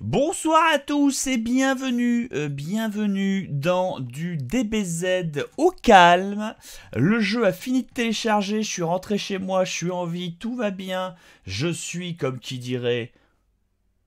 Bonsoir à tous et bienvenue, euh, bienvenue dans du DBZ au calme. Le jeu a fini de télécharger, je suis rentré chez moi, je suis en vie, tout va bien. Je suis, comme qui dirait,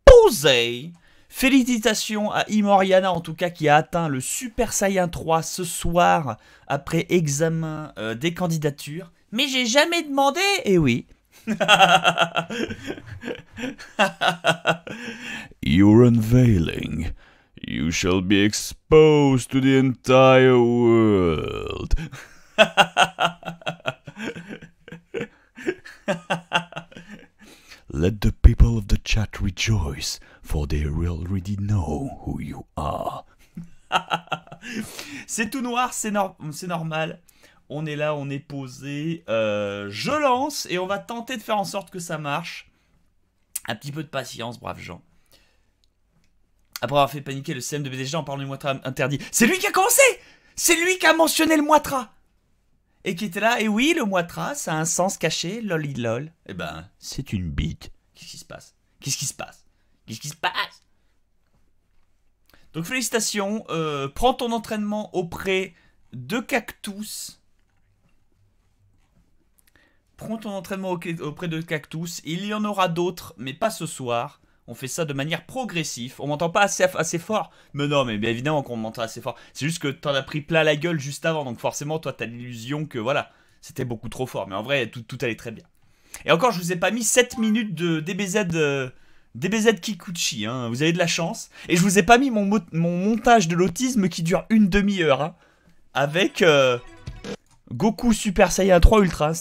posé. Félicitations à Imoriana en tout cas qui a atteint le Super Saiyan 3 ce soir après examen euh, des candidatures. Mais j'ai jamais demandé, eh oui. You're unveiling. You shall be exposed to the entire world. Let the people of the chat rejoice, for they already know who you are. c'est tout noir, c'est normal. On est là, on est posé. Euh, je lance et on va tenter de faire en sorte que ça marche. Un petit peu de patience, braves gens. Après avoir fait paniquer le CM de BDG en parlant du moitra interdit. C'est lui qui a commencé C'est lui qui a mentionné le moitra Et qui était là. Et oui, le moitra, ça a un sens caché, lolilol. Eh ben, c'est une bite. Qu'est-ce qui se passe? Qu'est-ce qui se passe? Qu'est-ce qui se passe? Donc félicitations. Euh, prends ton entraînement auprès de Cactus Prends ton entraînement auprès de Cactus. Il y en aura d'autres, mais pas ce soir. On fait ça de manière progressive. On m'entend pas assez, fort. Mais non, mais bien évidemment qu'on m'entend assez fort. C'est juste que t'en as pris plein la gueule juste avant. Donc forcément, toi, t'as l'illusion que voilà, c'était beaucoup trop fort. Mais en vrai, tout, allait très bien. Et encore, je vous ai pas mis 7 minutes de DBZ, euh, DBZ Kikuchi. Hein. Vous avez de la chance. Et je vous ai pas mis mon, mon montage de l'autisme qui dure une demi-heure. Hein. Avec euh, Goku Super Saiyan 3 Ultra.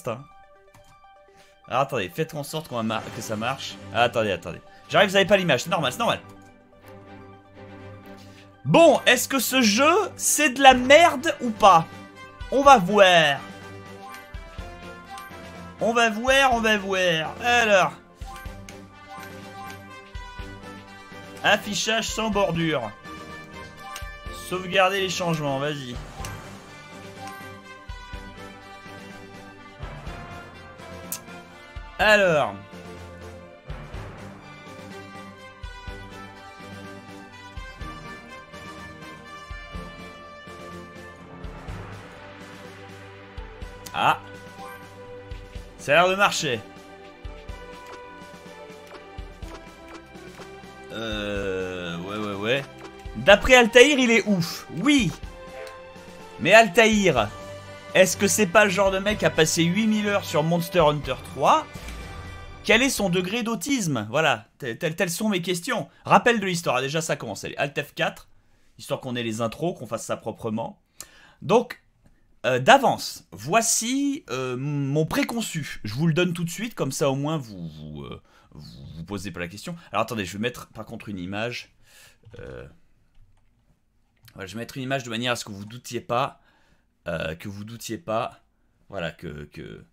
Attendez, faites en sorte que ça marche. Ah, attendez, attendez. J'arrive, vous avez pas l'image, c'est normal, c'est normal. Bon, est-ce que ce jeu, c'est de la merde ou pas? On va voir. On va voir, on va voir. Alors. Affichage sans bordure. Sauvegarder les changements, vas-y. Alors. Ah. Ça a l'air de marcher. Euh... Ouais, ouais, ouais. D'après Altaïr, il est ouf. Oui. Mais Altaïr, est-ce que c'est pas le genre de mec à passer 8000 heures sur Monster Hunter 3 quel est son degré d'autisme? Voilà, telles, sont mes questions. Rappel de l'histoire, ah, déjà ça commence. Allez, Alt F4, histoire qu'on ait les intros, qu'on fasse ça proprement. Donc, euh, d'avance, voici euh, mon préconçu. Je vous le donne tout de suite, comme ça au moins vous vous, euh, vous, posez pas la question. Alors attendez, je vais mettre par contre une image. je vais mettre une image de manière à ce que vous doutiez pas. que vous doutiez pas. Voilà, que, que,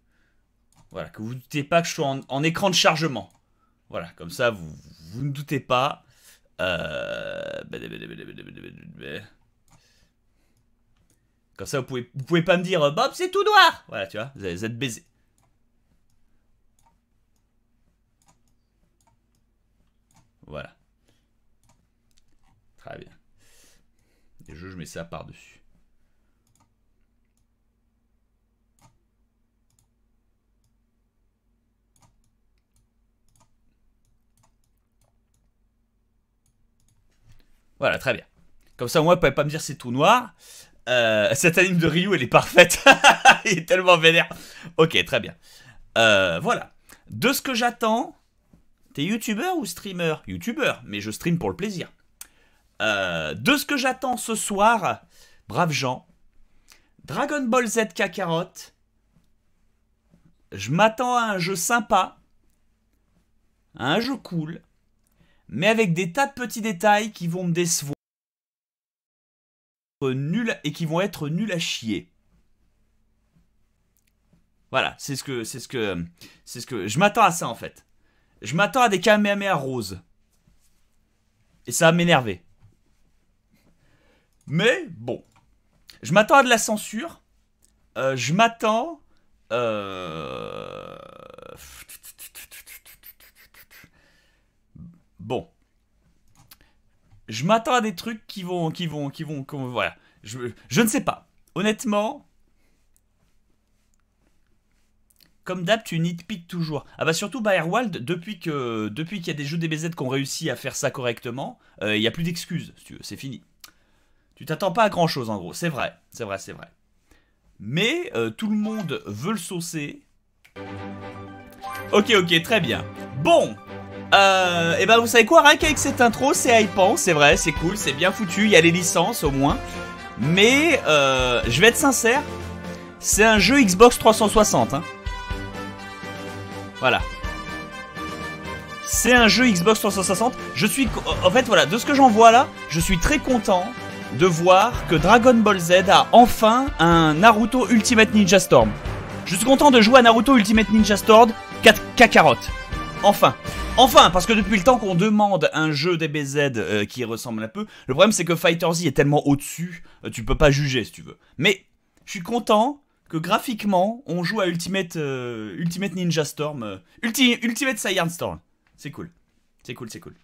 voilà, que vous ne doutez pas que je sois en, écran de chargement. Voilà, comme ça, vous, vous ne doutez pas. Euh... Comme ça, vous pouvez, vous pouvez pas me dire Bob, c'est tout noir. Voilà, tu vois, vous êtes baisé. Voilà. Très bien. Et je mets ça par-dessus. Voilà, très bien. Comme ça, moi, vous pouvez pas me dire c'est tout noir. Euh, cette anime de Ryu, elle est parfaite. Il est tellement vénère. Ok, très bien. Euh, voilà. De ce que j'attends, t'es youtubeur ou streamer? Youtubeur, mais je stream pour le plaisir. Euh, de ce que j'attends ce soir, braves gens, Dragon Ball Z Kakarot. Je m'attends à un jeu sympa, un jeu cool, mais avec des tas de petits détails qui vont me décevoir et qui vont être nuls à chier. Voilà, c'est ce que c'est ce que c'est ce que je m'attends à ça en fait. Je m'attends à des Kamehameha roses. Et ça va m'énerver. Mais bon, je m'attends à de la censure. Euh, je m'attends euh... Bon. je m'attends à des trucs qui vont, qui vont, qui vont, voilà. Je, je ne sais pas. Honnêtement, comme d'hab, tu nitpick toujours. Ah bah surtout Firewald, depuis que, depuis qu'il y a des jeux DBZ qui ont réussi à faire ça correctement, euh, il n'y a plus d'excuses, tu c'est fini. Tu t'attends pas à grand chose en gros, c'est vrai, c'est vrai, c'est vrai. Mais euh, tout le monde veut le saucer. Ok, ok, très bien. Bon, euh, et ben vous savez quoi, rien qu'avec cette intro, c'est hypant, c'est vrai, c'est cool, c'est bien foutu, il y a les licences au moins. Mais euh, je vais être sincère, c'est un jeu Xbox 360. Hein. Voilà. C'est un jeu Xbox 360. Je suis, en fait, voilà, de ce que j'en vois là, je suis très content de voir que Dragon Ball Z a enfin un Naruto Ultimate Ninja Storm. Je suis content de jouer à Naruto Ultimate Ninja Storm 4 Kakarot. Enfin. Enfin, parce que depuis le temps qu'on demande un jeu DBZ euh, qui ressemble un peu, le problème c'est que Fighter Z est tellement au-dessus, euh, tu peux pas juger si tu veux. Mais je suis content que graphiquement on joue à Ultimate, euh, Ultimate Ninja Storm, Ulti- Ultimate Saiyan Storm. C'est cool. C'est cool, c'est cool.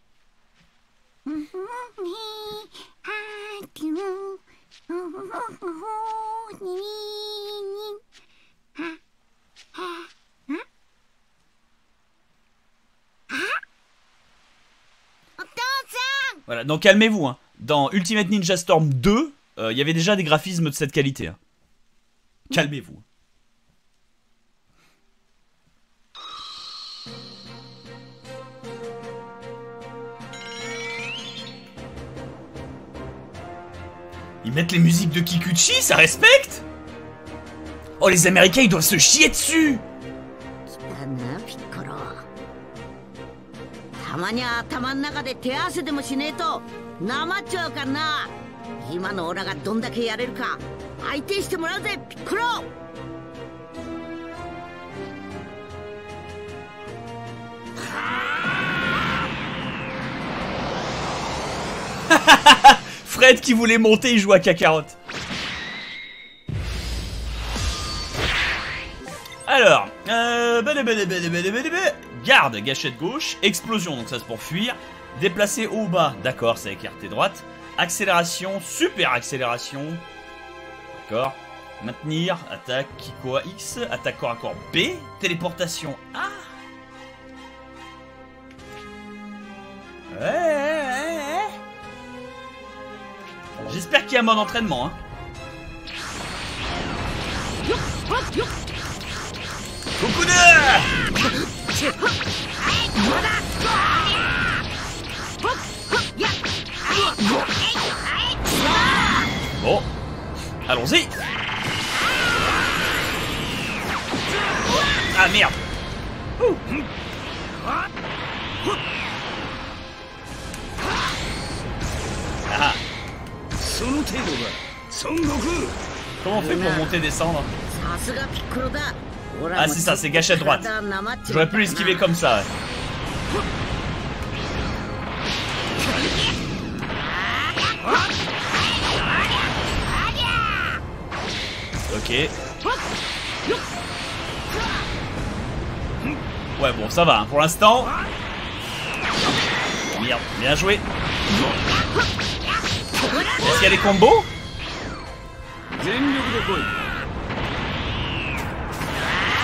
Voilà, donc calmez-vous. Hein. Dans Ultimate Ninja Storm 2, euh, il y avait déjà des graphismes de cette qualité. hein. Calmez-vous. Ils mettent les musiques de Kikuchi, ça respecte? Oh, les Américains, ils doivent se chier dessus まには頭ん中で手合わせでもしねえとなまっちゃうからな。今のオラがどんだけやれるか相手してもらうぜピッコロ。Fred qui voulait monter, il joue à Kakarot. Alors, euh, garde, gâchette gauche, explosion, donc ça c'est pour fuir, déplacer haut bas, d'accord, ça écarté droite, accélération, super accélération, d'accord, maintenir, attaque, Kiko à X, attaque corps à corps B, téléportation A. Ouais. J'espère qu'il y a un mode entraînement. Hein. Coucou Bon, allons-y. Ah merde. Ah. Comment on fait pour monter et descendre? Ah c'est ça, c'est gâché à droite. J'aurais pu l'esquiver comme ça. Ok. Ouais bon ça va hein, pour l'instant. Merde, bien joué. Est-ce qu'il y a des combos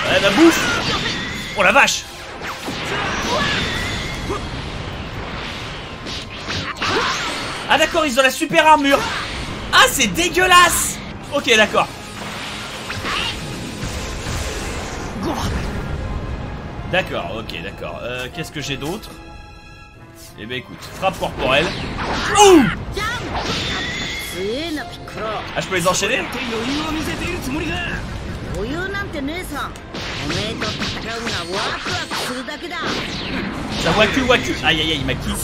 eh, ouais, bah bouffe Oh la vache Ah d'accord, ils ont la super armure Ah, c'est dégueulasse Ok, d'accord. D'accord, ok, d'accord. Euh, Qu'est-ce que j'ai d'autre Eh ben écoute, frappe corporelle. Oh ah, je peux les enchaîner? 余裕を見せているつもりか余裕なんてねえさおめえと戦うのはワクワクするだけだ Ça waku waku Aïe aïe aïe, il m'a kill.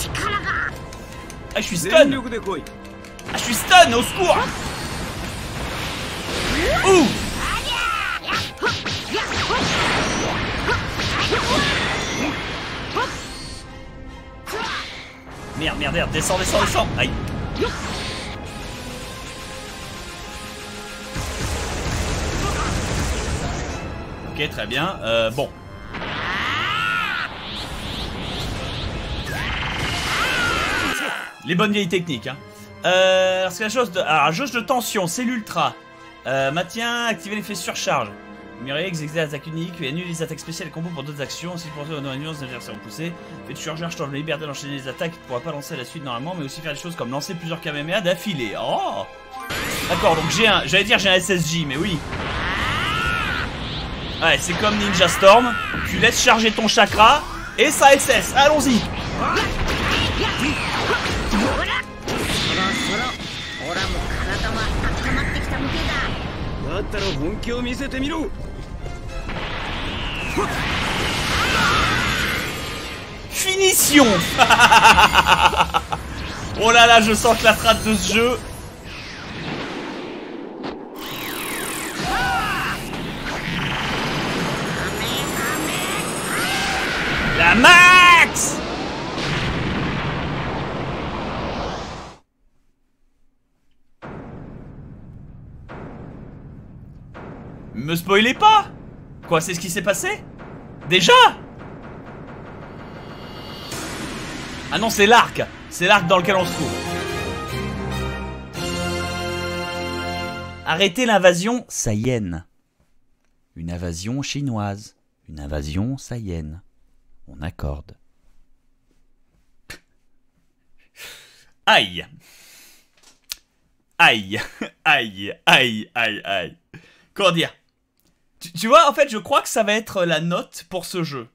Ah, je suis 全 stun 力で来い Ah, je suis stun, au secours Ouh Merde, merde, merde, descends, descends, descends Aïe Ok, très bien. Euh, bon. Les bonnes vieilles techniques. Hein. Euh, que la chose de, alors, jauge de tension, c'est l'ultra. Euh, maintien, activer l'effet surcharge. Mireille, exécuter l'attaque unique, et annule les attaques spéciales et combos pour d'autres actions. Si pour la nuance d'adversaire poussé. Fait de surcharge, change la liberté d'enchaîner les attaques. Tu pas lancer la suite normalement, mais aussi faire des choses comme lancer plusieurs Kamehameha d'affilée. Oh D'accord, donc j'ai un. J'allais dire j'ai un SSJ, mais oui. Ouais, c'est comme Ninja Storm. Tu laisses charger ton chakra et ça SS. Allons-y. Finition Oh là là, je sens que la trate de ce jeu Me spoilez pas. Quoi, c'est ce qui s'est passé? Déjà? Ah non, c'est l'arc. C'est l'arc dans lequel on se trouve. Arrêtez l'invasion saïenne. Une invasion chinoise. Une invasion saïenne. On accorde. Aïe. Aïe. Aïe. Aïe. Aïe. Aïe. Comment dire? Tu, vois, en fait, je crois que ça va être euh, la note pour ce jeu.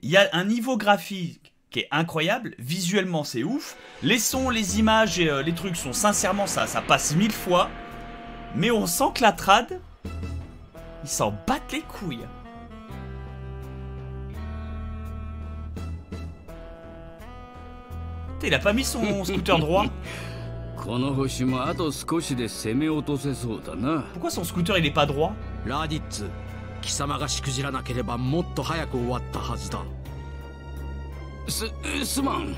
Il y a un niveau graphique qui est incroyable, visuellement c'est ouf, les sons, les images et euh, les trucs sont sincèrement ça, ça passe mille fois, mais on sent que la trad, ils s'en battent les couilles. il a pas mis son scooter droit. Pourquoi son scooter il est pas droit? ラディッツ貴様がしくじらなければもっと早く終わったはずだ。すすまん。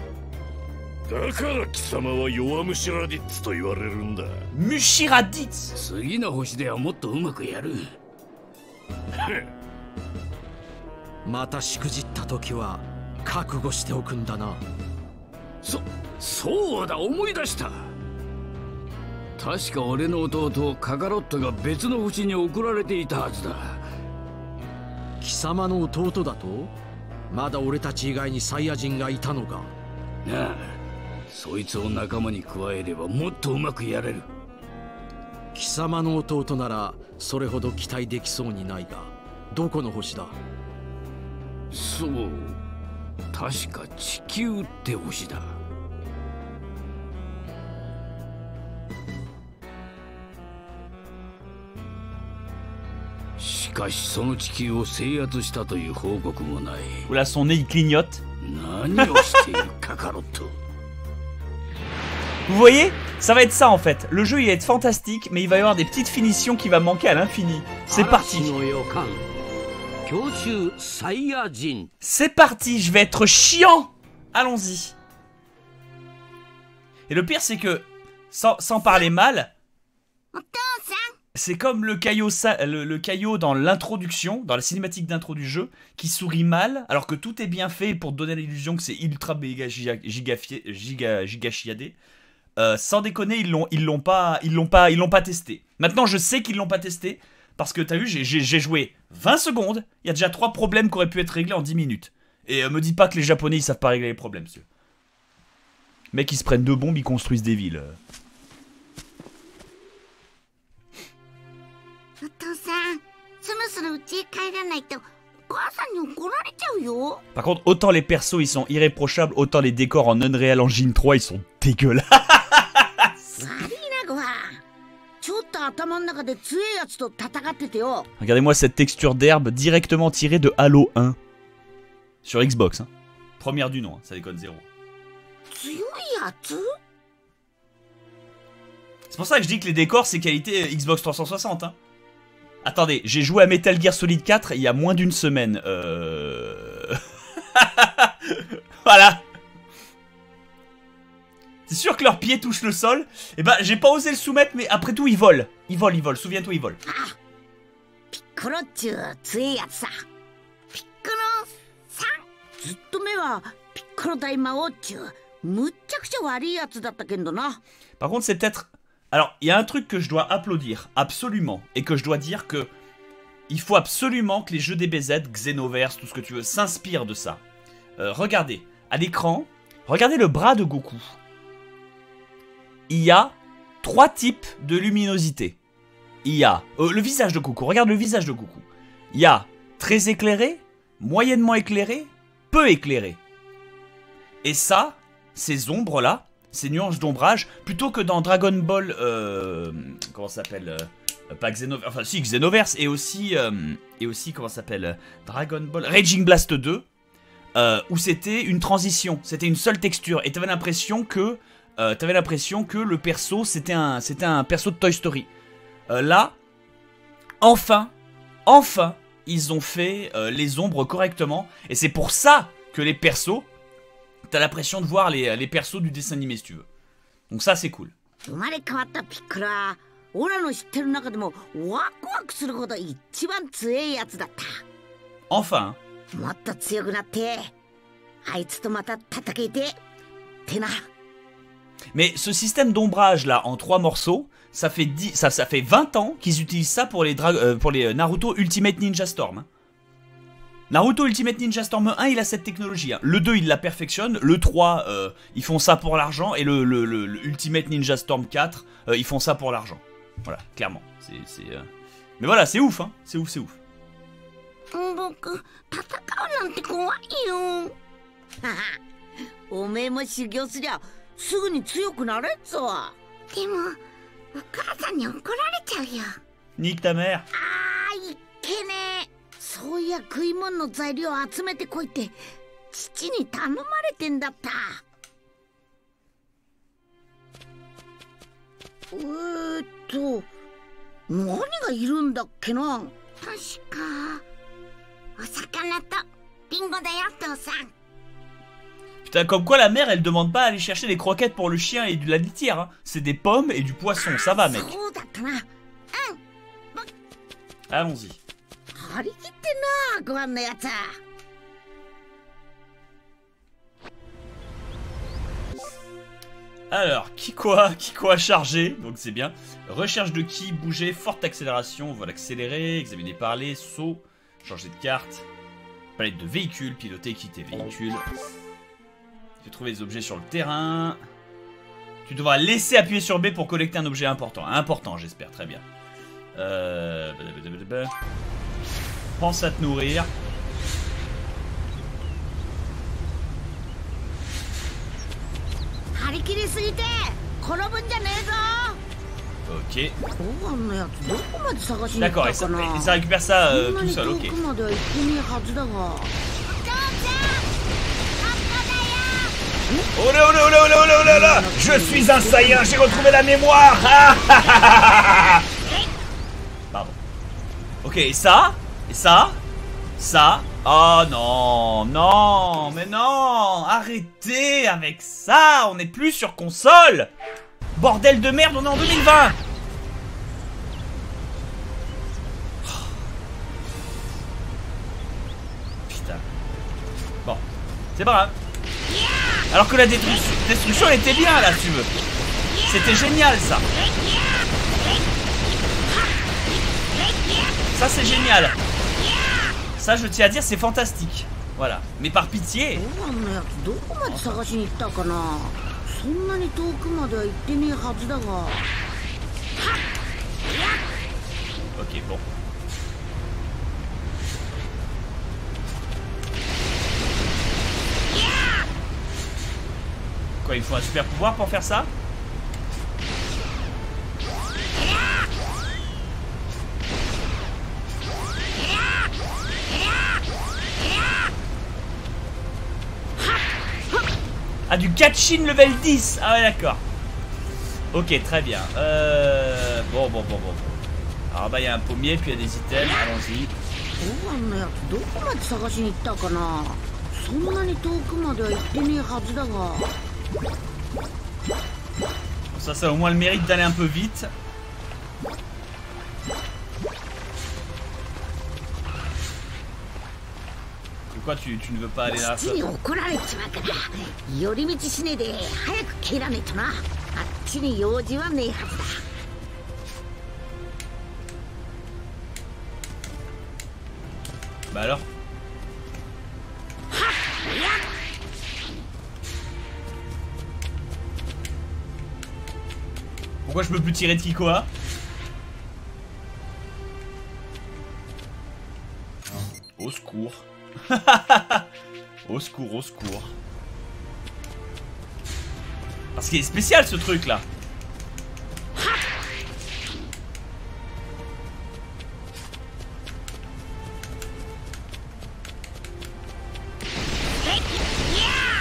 だから貴様は弱虫ラディッツと言われるんだ。Mushiraditz 次の星ではもっとうまくやる。またしくじった時は覚悟しておくんだな。そそうだ思い出した確か俺の弟カカロットが別の星に送られていたはずだ。貴様の弟だと？まだ俺たち以外にサイヤ人がいたのか？なあそいつを仲間に加えればもっとうまくやれる。貴様の弟ならそれほど期待できそうにないがどこの星だ？そう確か地球って星だしかしその地球を制圧したという報告もない Oula, son nez il clignote. 何をしているカカロット Vous voyez Ça va être ça en fait. Le jeu il va être fantastique, mais il va y avoir des petites finitions qui va manquer à l'infini. C'est parti. 嵐の予感強襲サイヤ人 C'est parti, je vais être chiant Allons-y. Et le pire, c'est que, sans, sans parler mal, お父さん c'est comme le caillot, dans l'introduction, dans la cinématique d'intro du jeu, qui sourit mal, alors que tout est bien fait pour donner l'illusion que c'est ultra méga giga, giga, giga. Euh, sans déconner, ils l'ont, ils l'ont pas, ils l'ont pas, ils l'ont pas testé. Maintenant, je sais qu'ils l'ont pas testé parce que t'as vu, j'ai, joué 20 secondes. Il y a déjà trois problèmes qui auraient pu être réglés en 10 minutes. Et euh, me dis pas que les Japonais ils savent pas régler les problèmes, monsieur. Mec, ils se prennent deux bombes, ils construisent des villes. そろそろ家へ帰らないとお母さんに怒られちゃうよ Par contre, autant les persos ils sont irréprochables, autant les décors en Unreal Engine 3 ils sont dégueulasses. 悪いなごはちょっと頭の中で強いやつと戦っててよ Regardez-moi cette texture d'herbe directement tirée de Halo 1. Sur Xbox. Hein. Première du nom, hein, ça déconne zéro. 強いやつ C'est pour ça que je dis que les décors c'est qualité euh, Xbox 360. Hein. Attendez, j'ai joué à Metal Gear Solid 4 il y a moins d'une semaine. Euh... voilà. C'est sûr que leurs pieds touchent le sol? Eh ben, j'ai pas osé le soumettre, mais après tout, ils volent. Ils volent, ils volent. Souviens-toi, ils volent. Par contre, c'est peut-être alors, il y a un truc que je dois applaudir, absolument, et que je dois dire que il faut absolument que les jeux DBZ, Xenoverse, tout ce que tu veux, s'inspirent de ça. Euh, regardez, à l'écran, regardez le bras de Goku. Il y a trois types de luminosité. Il y a euh, le visage de Goku. Regarde le visage de Goku. Il y a très éclairé, moyennement éclairé, peu éclairé. Et ça, ces ombres-là, ces nuances d'ombrage, plutôt que dans Dragon Ball, euh, comment s'appelle euh, Pas Xenoverse, enfin si Xenoverse, et aussi, euh, et aussi comment s'appelle Dragon Ball, Raging Blast 2, euh, où c'était une transition, c'était une seule texture, et t'avais l'impression que, t'avais l'impression que le perso c'était un, c'était un perso de Toy Story. Là, enfin, enfin, ils ont fait les ombres correctement, et c'est pour ça que les persos T'as l'impression de voir les, les persos du dessin animé si tu veux. Donc ça c'est cool. 生まれ変わったピッコロはオラの知ってる中でもワクワクするほど一番強いやつだった Enfin, もっと強くなってあいつとまた戦いてってな mais ce système d'ombrage là en trois morceaux, ça fait 10, ça, ça fait 20 ans qu'ils utilisent ça pour les, dra- euh, pour les euh, Naruto Ultimate Ninja Storm. hein. Naruto Ultimate Ninja Storm 1, il a cette technologie. Hein. Le 2, il la perfectionne. Le 3, euh, ils font ça pour l'argent. Et le, Ultimate Ninja Storm 4, euh, ils font ça pour l'argent. Voilà, clairement. Euh, mais voilà, c'est ouf, hein. C'est ouf, c'est ouf. Nique ta mère. あーいっけねえそういや食い物の材料集めてこいって父に頼まれてんだったえーっと何がいるんだっけな確かお魚とリンゴだよ父さん Putain, comme quoi la mère, elle demande pas à aller chercher des croquettes pour le chien et de la litière. hein. C'est des pommes et du poisson. Ça va, mec. そうだったな Allons-y. 張り切ってなご飯のやつ Alors, qui quoi Qui quoi chargé Donc c'est bien. Recherche de qui Bouger, forte accélération, vol accéléré, examiner parler, saut, changer de carte, palette de véhicules, piloter, quitter véhicule. Tu peux trouver des objets sur le terrain. Tu devras laisser appuyer sur B pour collecter un objet important. Important, j'espère, très bien. Euh... pense à te nourrir. Ok. D'accord, et ça, ça récupère ça tout seul, ok. Oh là oh là oh là oh là oh là là Je suis un Saiyan, j'ai retrouvé la mémoire Pardon. Ok, et ça? Et ça? Ça? Oh non, non, mais non Arrêtez avec ça On n'est plus sur console Bordel de merde, on est en 2020 Putain. Bon, c'est pas grave. Alors que la destruction elle était bien là, tu veux. C'était génial ça. Ça c'est génial. Ça, je tiens à dire, c'est fantastique. Voilà. Mais par pitié. Ok, bon. Quoi, il faut un super pouvoir pour faire ça? Ah, du Gatchin level 10 Ah ouais, d'accord. Ok, très bien. Euh... Bon, bon, bon, bon. bon. Alors bah, il y a un pommier, puis il y a des items. Allons-y. ご飯のやつどこまで探しに行ったかなそんなに遠くまでは行ってねえはずだが Ça, ça a au moins le mérite d'aller un peu vite. Pourquoi tu, ne veux pas aller là Bah alors Pourquoi je peux plus tirer de Kikoa Au secours. au secours, au secours. Parce qu'il est spécial ce truc là.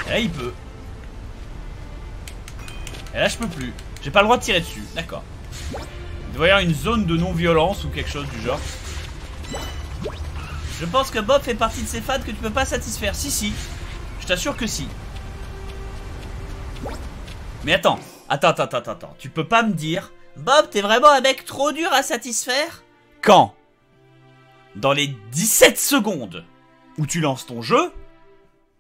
Et là il peut. Et là je peux plus. J'ai pas le droit de tirer dessus. D'accord. Il doit y avoir une zone de non-violence ou quelque chose du genre. Je pense que Bob fait partie de ces fans que tu peux pas satisfaire. Si, si. Je t'assure que si. Mais attends. Attends, attends, attends, attends. Tu peux pas me dire Bob, t'es vraiment un mec trop dur à satisfaire? Quand? Dans les 17 secondes où tu lances ton jeu,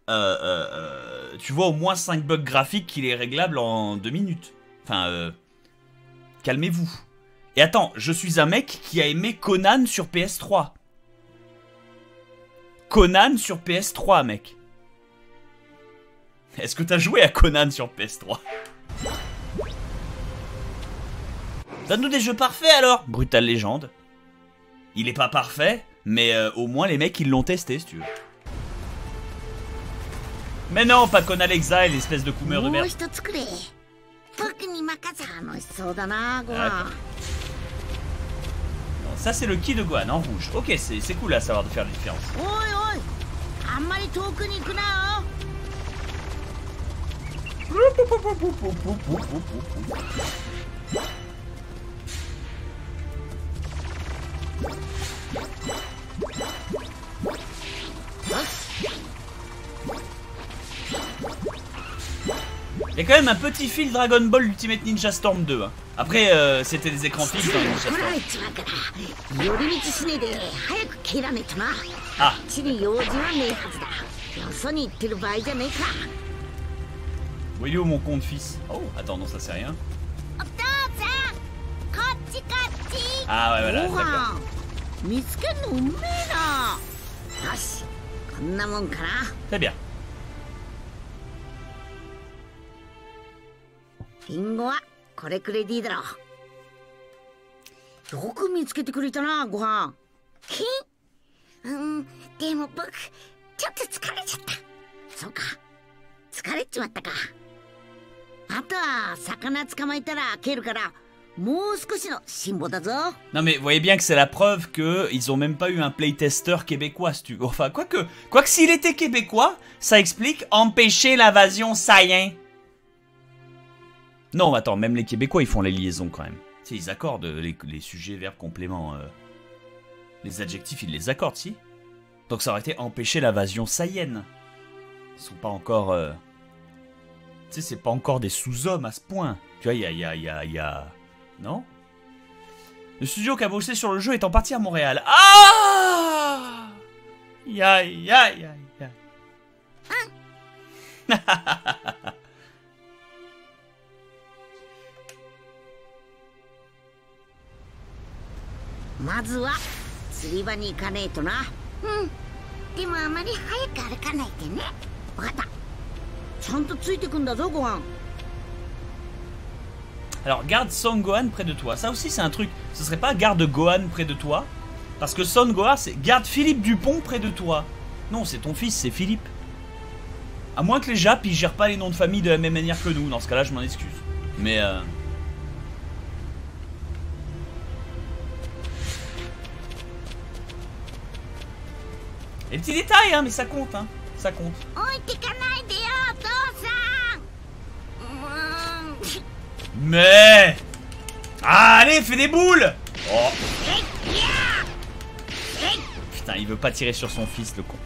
euh, euh, euh, tu vois au moins 5 bugs graphiques qu'il est réglable en 2 minutes. Enfin, calmez-vous. Et attends, je suis un mec qui a aimé Conan sur PS3. Conan sur PS3, mec. Est-ce que t'as joué à Conan sur PS3 Donne-nous des jeux parfaits alors Brutal Légende. Il est pas parfait, mais euh, au moins les mecs ils l'ont testé si tu veux. Mais non, pas Conan Exile, espèce de coumeur de merde ça c'est le ki de Gohan en rouge. Ok, c'est c'est cool à savoir de faire la différence. Il y a quand même un petit fil Dragon Ball Ultimate Ninja Storm 2. hein. Après, euh, c'était des écrans fixes dans Ninja 怒ら Storm. れちまうから寄り道しねえで早く帰らねえとなあ Ah, っちに用事はねえはずだよそに行ってる場合じゃねえか où il est où mon compte fils Oh, attends, non, ça c'est rien. お父さんこっちこっち Ah ouais, voilà, ご d'accord. 飯見つけんのうめえなよしこんなもんかな Très bien. リンゴはこれくれでいいだろうよく見つけてくれたなご飯ひうんでも僕ちょっと疲れちゃったそうか疲れちまったかあとは魚捕まえたら開けるからもう少しの辛抱だぞ Non mais vous voyez bien que c'est la preuve que ils ont même pas eu un playtester québécois, si tu veux. Enfin, quoique, quoique s'il était québécois, ça explique empêcher l'invasion saïen. Non, attends, même les Québécois, ils font les liaisons quand même. Sais, ils accordent les, les sujets, verbes, compléments. euh, les adjectifs, ils les accordent, si Donc ça aurait été empêcher l'invasion saïenne. Ils sont pas encore... euh, Tu sais, c'est pas encore des sous-hommes à ce point. Tu vois, il y a... Y a, y a, y a... Non? Le studio qui a bossé sur le jeu est en partie à Montréal. Ah Ya ya ya ya. まずは釣り場に行かねえとなうんでもあまり早く歩かないでねわかったちゃんとついてくんだぞご飯 Alors garde Son Gohan près de toi. Ça aussi c'est un truc. Ce serait pas garde Gohan près de toi Parce que Son Gohan c'est garde Philippe Dupont près de toi. Non, c'est ton fils, c'est Philippe. À moins que les Japs ils gèrent pas les noms de famille de la même manière que nous. Dans ce cas-là, je m'en excuse. Mais euh... Et les petits détails, hein, mais ça compte, hein. Ça compte. Mais Allez, fais des boules oh. Putain, il veut pas tirer sur son fils, le con.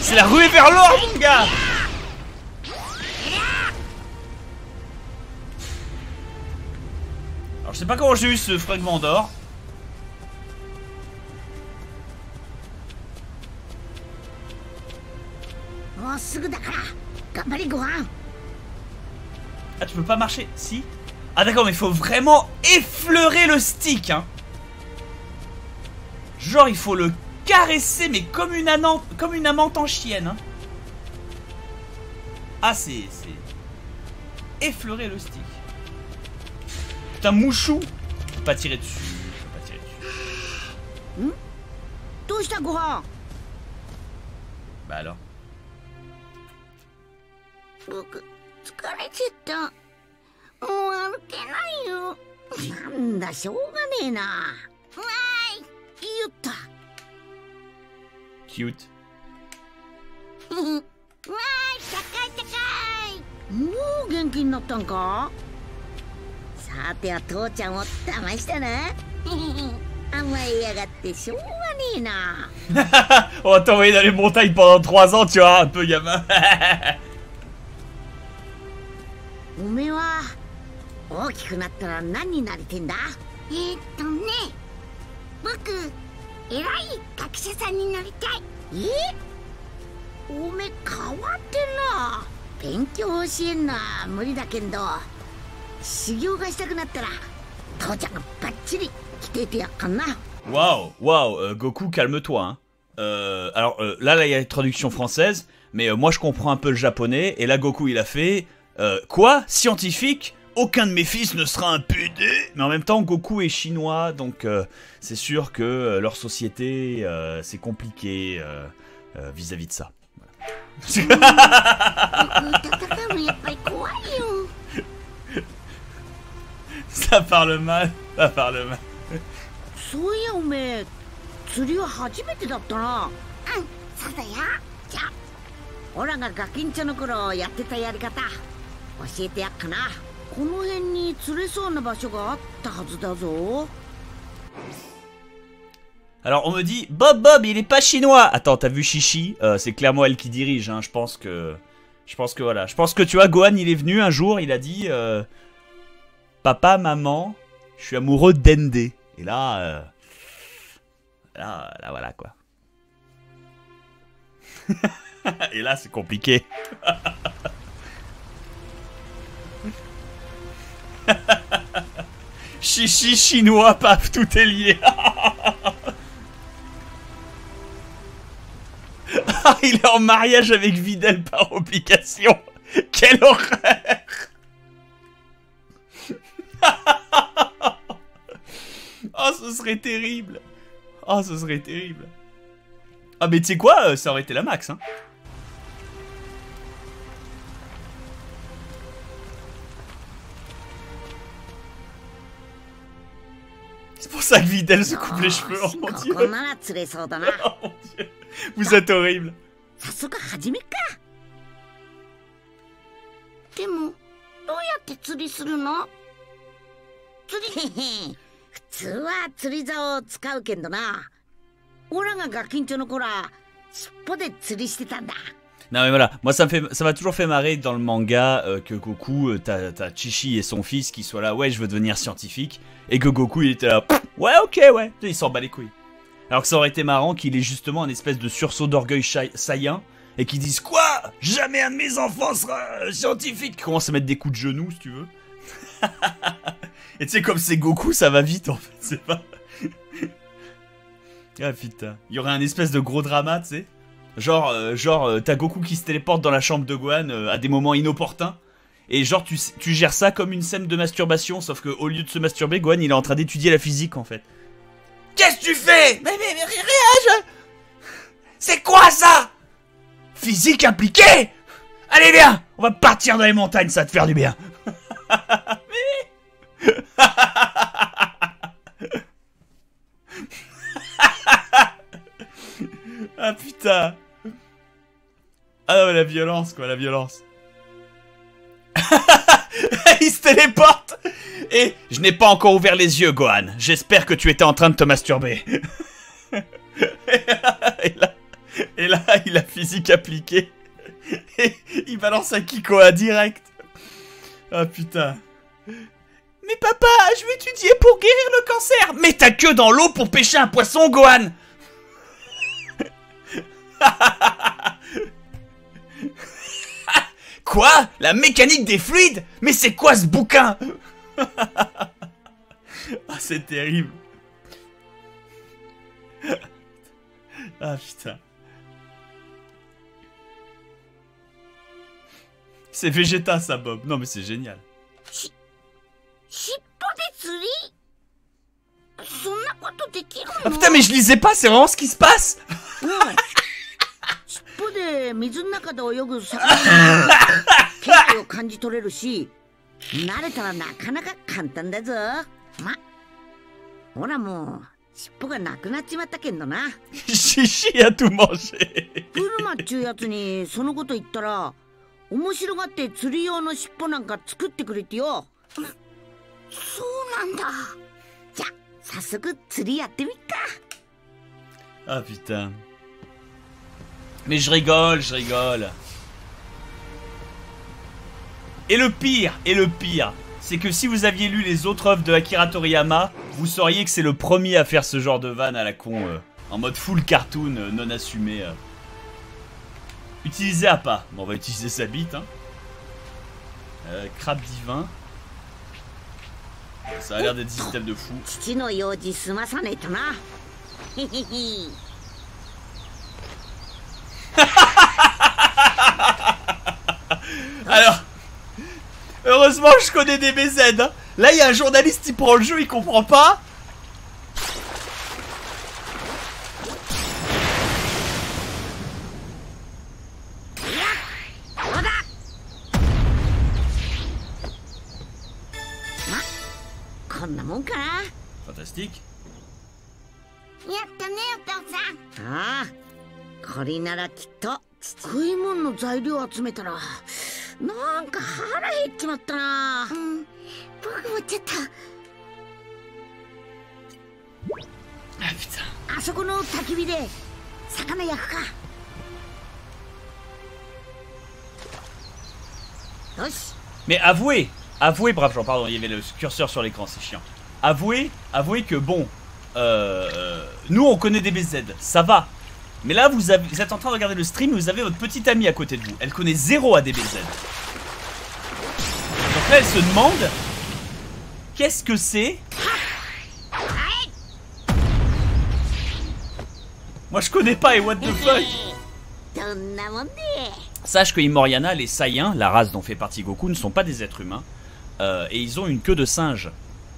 C'est la ruée vers l'or, mon gars Alors, je sais pas comment j'ai eu ce fragment d'or. Ah, tu peux pas marcher Si? Ah, d'accord, mais il faut vraiment effleurer le stick, hein. Genre, il faut le caresser, mais comme une, amante, comme une amante en chienne. Hein. Ah, c'est... Effleurer le stick. Putain, Mouchou? Je peux pas tirer dessus. Je pas tirer dessus. Touche ta Goura Bah alors. 僕疲れちゃった。もう歩けないよなんだしょうがねえなわーいよっと Cute. わーい高い高いもう元気になったんか？さては父ちゃんを騙したな。甘えやがってしょうがねえな。On va t'envoyer dans les montagnes pendant 3 ans, tu vois, un peu gamin. おめえは大きくなったら何になりてんだ？えー、っとね僕偉い学者さんになりたいえおめえ変わってんな勉強教えんのは無理だけど修行がしたくなったら父ちゃんがバッチリ来ててやっかんな Waouh, waouh, euh, Goku, calme-toi. Hein. Euh, alors euh, là, là, il y a la traduction française, mais euh, moi je comprends un peu le japonais. Et là, Goku, il a fait euh, quoi Scientifique Aucun de mes fils ne sera un PD. Mais en même temps, Goku est chinois, donc euh, c'est sûr que euh, leur société, euh, c'est compliqué euh, euh, vis-à-vis de ça. 僕戦うのやっぱり怖いよ ça parle mal, ça parle mal. そういやおめえ釣りは初めてだったなうんそうだよじゃあオラがガキンチョの頃やってたやり方教えてやっかな この辺に釣れそうな場所があったはずだぞ Alors on me dit Bob Bob il est pas chinois. Attends t'as vu Chichi Euh, C'est clairement elle qui dirige. Hein. Je pense que je pense que voilà. Je pense que tu vois Gohan il est venu un jour il a dit euh, papa maman je suis amoureux d'Ende. Et là euh, là là voilà quoi. Et là c'est compliqué. Chichi chinois paf tout est lié. Ah, il est en mariage avec Videl par obligation. Quelle horreur Oh, ce serait terrible. Oh, ce serait terrible. Ah, mais tu sais quoi euh, Ça aurait été la max, hein. C'est pour ça que Videl se coupe les cheveux. Oh mon こ dieu. Oh mon dieu. Vous êtes horrible. 早速始めっかでもどうやって釣りするの釣り普通は釣り竿を使うけんどなオラがガキンチョの頃は尻尾で釣りしてたんだ Non mais voilà, moi ça me fait, ça m'a toujours fait marrer dans le manga euh, que Goku, euh, t'as Chichi et son fils qui soient là, ouais je veux devenir scientifique, et que Goku il était là, ouais ok ouais, il s'en bat les couilles. Alors que ça aurait été marrant qu'il ait justement un espèce de sursaut d'orgueil saillant, et qu'ils disent quoi? Jamais un de mes enfants sera euh, scientifique! Commence à mettre des coups de genoux si tu veux. et tu sais comme c'est Goku ça va vite en fait, c'est pas... ah putain, il y aurait un espèce de gros drama tu sais Genre, euh, genre euh, t'as Goku qui se téléporte dans la chambre de Gohan euh, à des moments inopportuns. Et genre, tu, tu gères ça comme une scène de masturbation, sauf que au lieu de se masturber, Gohan il est en train d'étudier la physique en fait. Qu'est-ce que tu fais? Mais, mais, mais rien, je... C'est quoi ça? Physique impliquée? Allez, viens On va partir dans les montagnes, ça va te faire du bien. Mais- ah putain Ah non mais la violence quoi, la violence. Il se téléporte Et je n'ai pas encore ouvert les yeux Gohan. J'espère que tu étais en train de te masturber. et, là, et là, il a Physique appliquée. Et il balance un Kikoa direct. Ah putain. Mais papa, je vais étudier pour guérir le cancer. Mets ta queue dans l'eau pour pêcher un poisson, Gohan. quoi? La mécanique des fluides? Mais c'est quoi ce bouquin? Ah, c'est terrible. ah putain. C'est Vegeta ça Bob. Non mais c'est génial. Ah putain mais je lisais pas, c'est vraiment ce qui se passe で水の中で泳ぐ魚の気配を感じ取れるし慣れたらなかなか簡単だぞ。まほらもう尻尾がなくなっちまったけんどな。Chichi a tout mangé. ブルマっちゅうやつにそのこと言ったら面白がって釣り用の尻尾なんか作ってくれてよ。そうなんだ。じゃ早速釣りやってみっか。Ah putain. Mais je rigole, je rigole. Et le pire, et le pire, c'est que si vous aviez lu les autres œuvres de Akira Toriyama, vous sauriez que c'est le premier à faire ce genre de vanne à la con, euh, en mode full cartoon, euh, non assumé. euh. Utilisé à pas. Bon, on va utiliser sa bite, hein. Euh, crabe divin. Ça a l'air d'être système de fou. Alors, heureusement, je connais des BZ. Là, il y a un journaliste qui prend le jeu, il comprend pas. Fantastique. これならきっと食い物の材料集めたらなんか腹減っちまったなうん僕もちょっと Ah putain. あそこの焚き火で魚焼くかよし Mais avouez, avouez, brave Jean, pardon, il y avait le curseur sur l'écran, c'est chiant. Avouez, avouez que bon, euh, euh, nous on connaît des BZ, ça va. mais là, vous, avez, vous êtes en train de regarder le stream et vous avez votre petite amie à côté de vous. Elle connaît zéro ADBZ. Donc là, elle se demande qu'est-ce que c'est Moi, je connais pas et what the fuck Sache que Imoriana, les Saiyans, la race dont fait partie Goku, ne sont pas des êtres humains. Euh, et ils ont une queue de singe,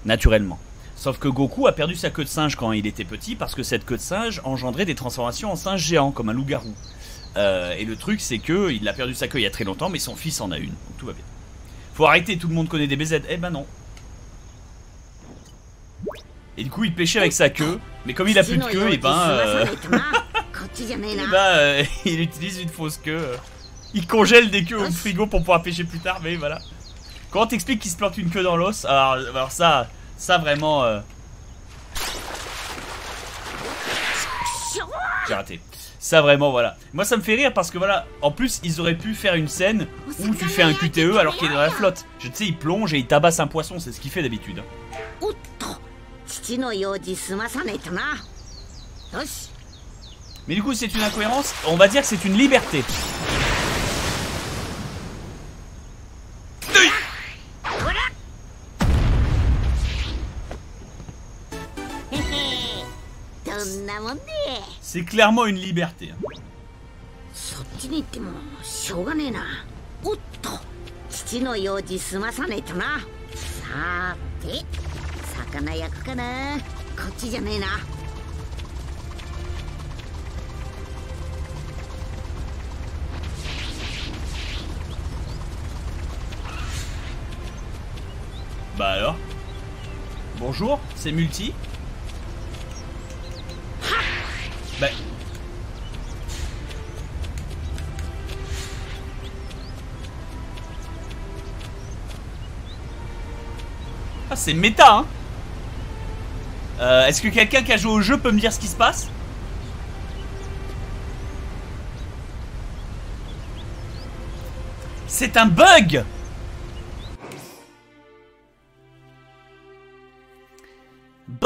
naturellement. Sauf que Goku a perdu sa queue de singe quand il était petit parce que cette queue de singe engendrait des transformations en singe géant, comme un loup-garou. Euh, et le truc, c'est que il a perdu sa queue il y a très longtemps, mais son fils en a une. Donc tout va bien. Faut arrêter, tout le monde connaît des BZ. Eh ben non. Et du coup, il pêchait avec sa queue, mais comme il a plus de queue, et ben. Euh... et eh ben, euh, il utilise une fausse queue. Il congèle des queues au frigo pour pouvoir pêcher plus tard, mais voilà. Comment t'expliques qu'il se plante une queue dans l'os? Alors, alors ça. Ça vraiment... Euh. J'ai raté. Ça vraiment, voilà. Moi ça me fait rire parce que voilà, en plus ils auraient pu faire une scène où tu fais un QTE alors qu'il est dans la flotte. Je sais, il plonge et il tabasse un poisson, c'est ce qu'il fait d'habitude. Mais du coup c'est une incohérence, on va dire que c'est une liberté. C'est clairement une liberté. Hein. Bah alors? Bonjour, c'est Multi? Ben. Ah, c'est méta, hein. Euh, est-ce que quelqu'un qui a joué au jeu peut me dire ce qui se passe? C'est un bug!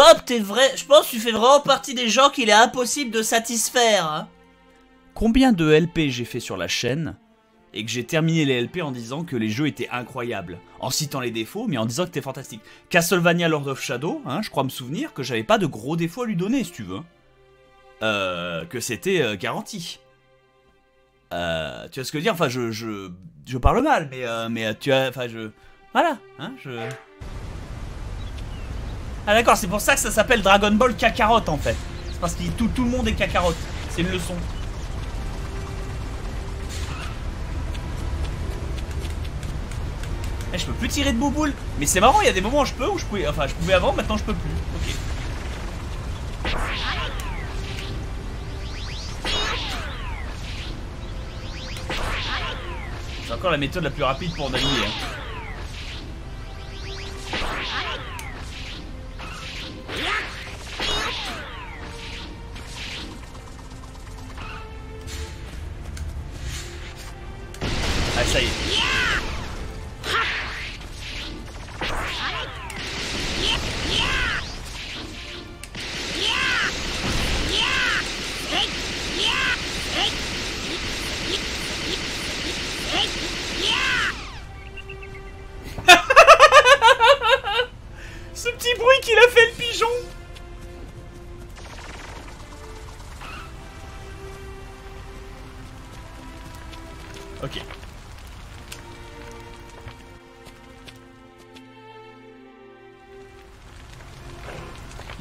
Bob, t'es vrai... Je pense que tu fais vraiment partie des gens qu'il est impossible de satisfaire. hein. Combien de LP j'ai fait sur la chaîne et que j'ai terminé les LP en disant que les jeux étaient incroyables, en citant les défauts, mais en disant que c'était fantastique. Castlevania Lord of Shadow, hein, je crois me souvenir que j'avais pas de gros défauts à lui donner, si tu veux. Euh, que c'était euh, garanti. Euh, tu vois ce que je veux dire? Enfin, je, je, je parle mal, mais, mais tu as, enfin, je, voilà, hein, je. Ah d'accord, c'est pour ça que ça s'appelle Dragon Ball Kakarot en fait. C'est parce que tout, tout le monde est Kakarot. C'est une leçon. Eh, je peux plus tirer de bouboule. Mais c'est marrant, il y a des moments où je peux, où je pouvais, enfin, je pouvais avant, maintenant je peux plus. Ok. C'est encore la méthode la plus rapide pour naviguer. hein.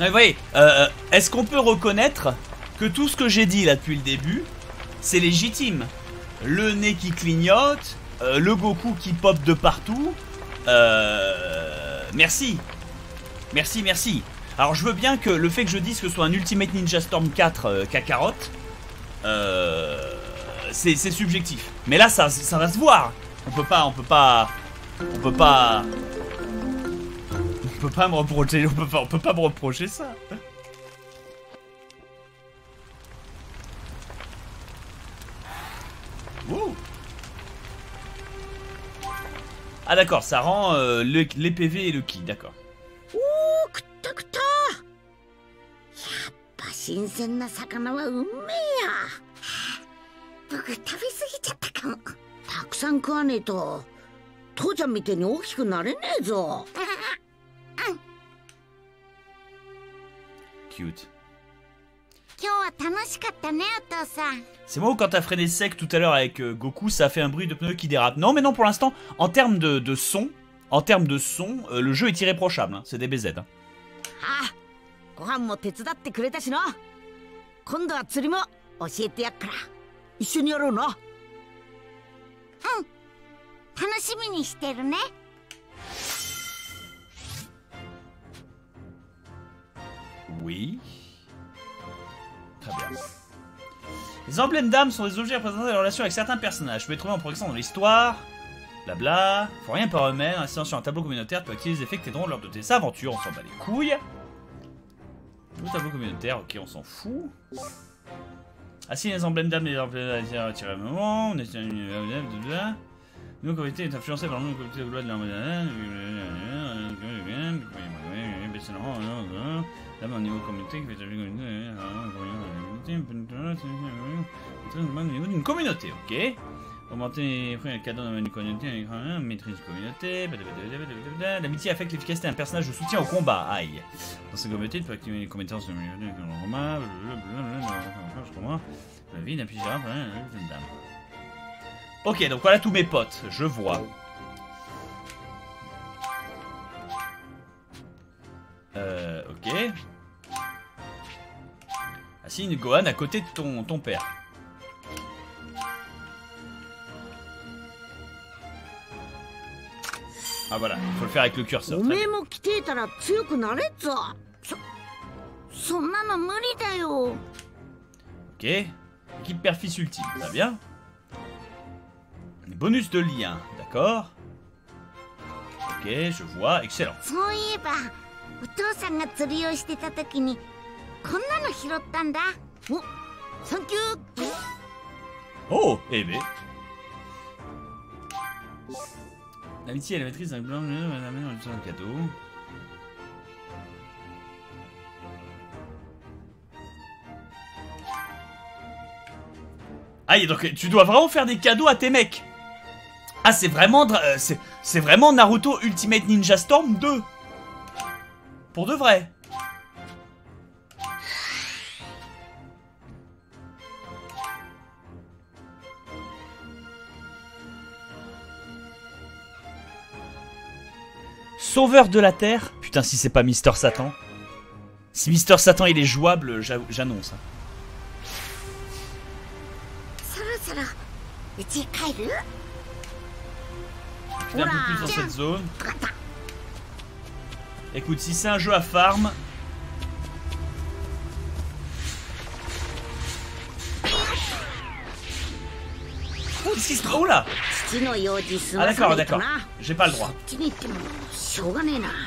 Vous voyez, euh, euh, est-ce qu'on peut reconnaître que tout ce que j'ai dit là depuis le début, c'est légitime? Le nez qui clignote, euh, le Goku qui pop de partout, merci. Merci, merci. Alors je veux bien que le fait que je dise que ce soit un Ultimate Ninja Storm 4 euh, Kakarot, c'est subjectif. Mais là ça, ça va se voir. On peut pas, on peut pas, on peut pas, peut pas me reprocher, on peut pas, peut pas me reprocher ça. Ah d'accord, ça rend euh, le- les PV et le ki, d'accord. C'est moi quand t'as freiné sec tout à l'heure avec euh, Goku, ça a fait un bruit de pneu qui dérape. Non, mais non, pour l'instant, en termes de, son, en termes de son, euh, le jeu est irréprochable. Hein. C'est DBZ. Hein. Oui. Très bien. Les emblèmes d'âme sont des objets représentant des relations avec certains personnages. Tu peux les trouver en progressant dans l'histoire. Blabla. Faut rien par eux-mêmes. En insistant sur un tableau communautaire, tu peux activer les effets que t'aideront lors de tes aventures. On s'en bat les couilles. Le tableau communautaire, ok, on s'en fout. Assigner les emblèmes d'âme les emblèmes d'âme un moment. On est Nos communauté est influencée par le communauté de loi de la rang, Là, au niveau communauté, qui fait niveau d'une communauté, ok. Augmenter les cadeaux dans la communauté, maîtrise communauté, l'amitié affecte l'efficacité d'un personnage de soutien au combat, aïe. Dans cette communauté, tu peux activer les compétences de je comprends. La vie d'un pigeon, dame. Ok, donc voilà tous mes potes, je vois. Euh, ok. Ah Assigne Gohan à côté de ton, ton père. Ah voilà, il faut le faire avec le curseur. Ok. Équipe père-fils ultime, ça va bien Bonus de lien, d'accord? Ok, je vois, excellent. Oh, eh bien. L'amitié et la maîtrise d'un blanc, euh, un cadeau. Aïe, donc tu dois vraiment faire des cadeaux à tes mecs ah, c'est vraiment, euh, c'est vraiment Naruto Ultimate Ninja Storm 2. Pour de vrai. Sauveur de la Terre Putain, si c'est pas Mister Satan. Si Mister Satan il est jouable, j'a- j'annonce qui vient beaucoup plus dans cette zone. Écoute, si c'est un jeu à farm... Oh, qu'est-ce là Ah d'accord, d'accord. J'ai pas le droit.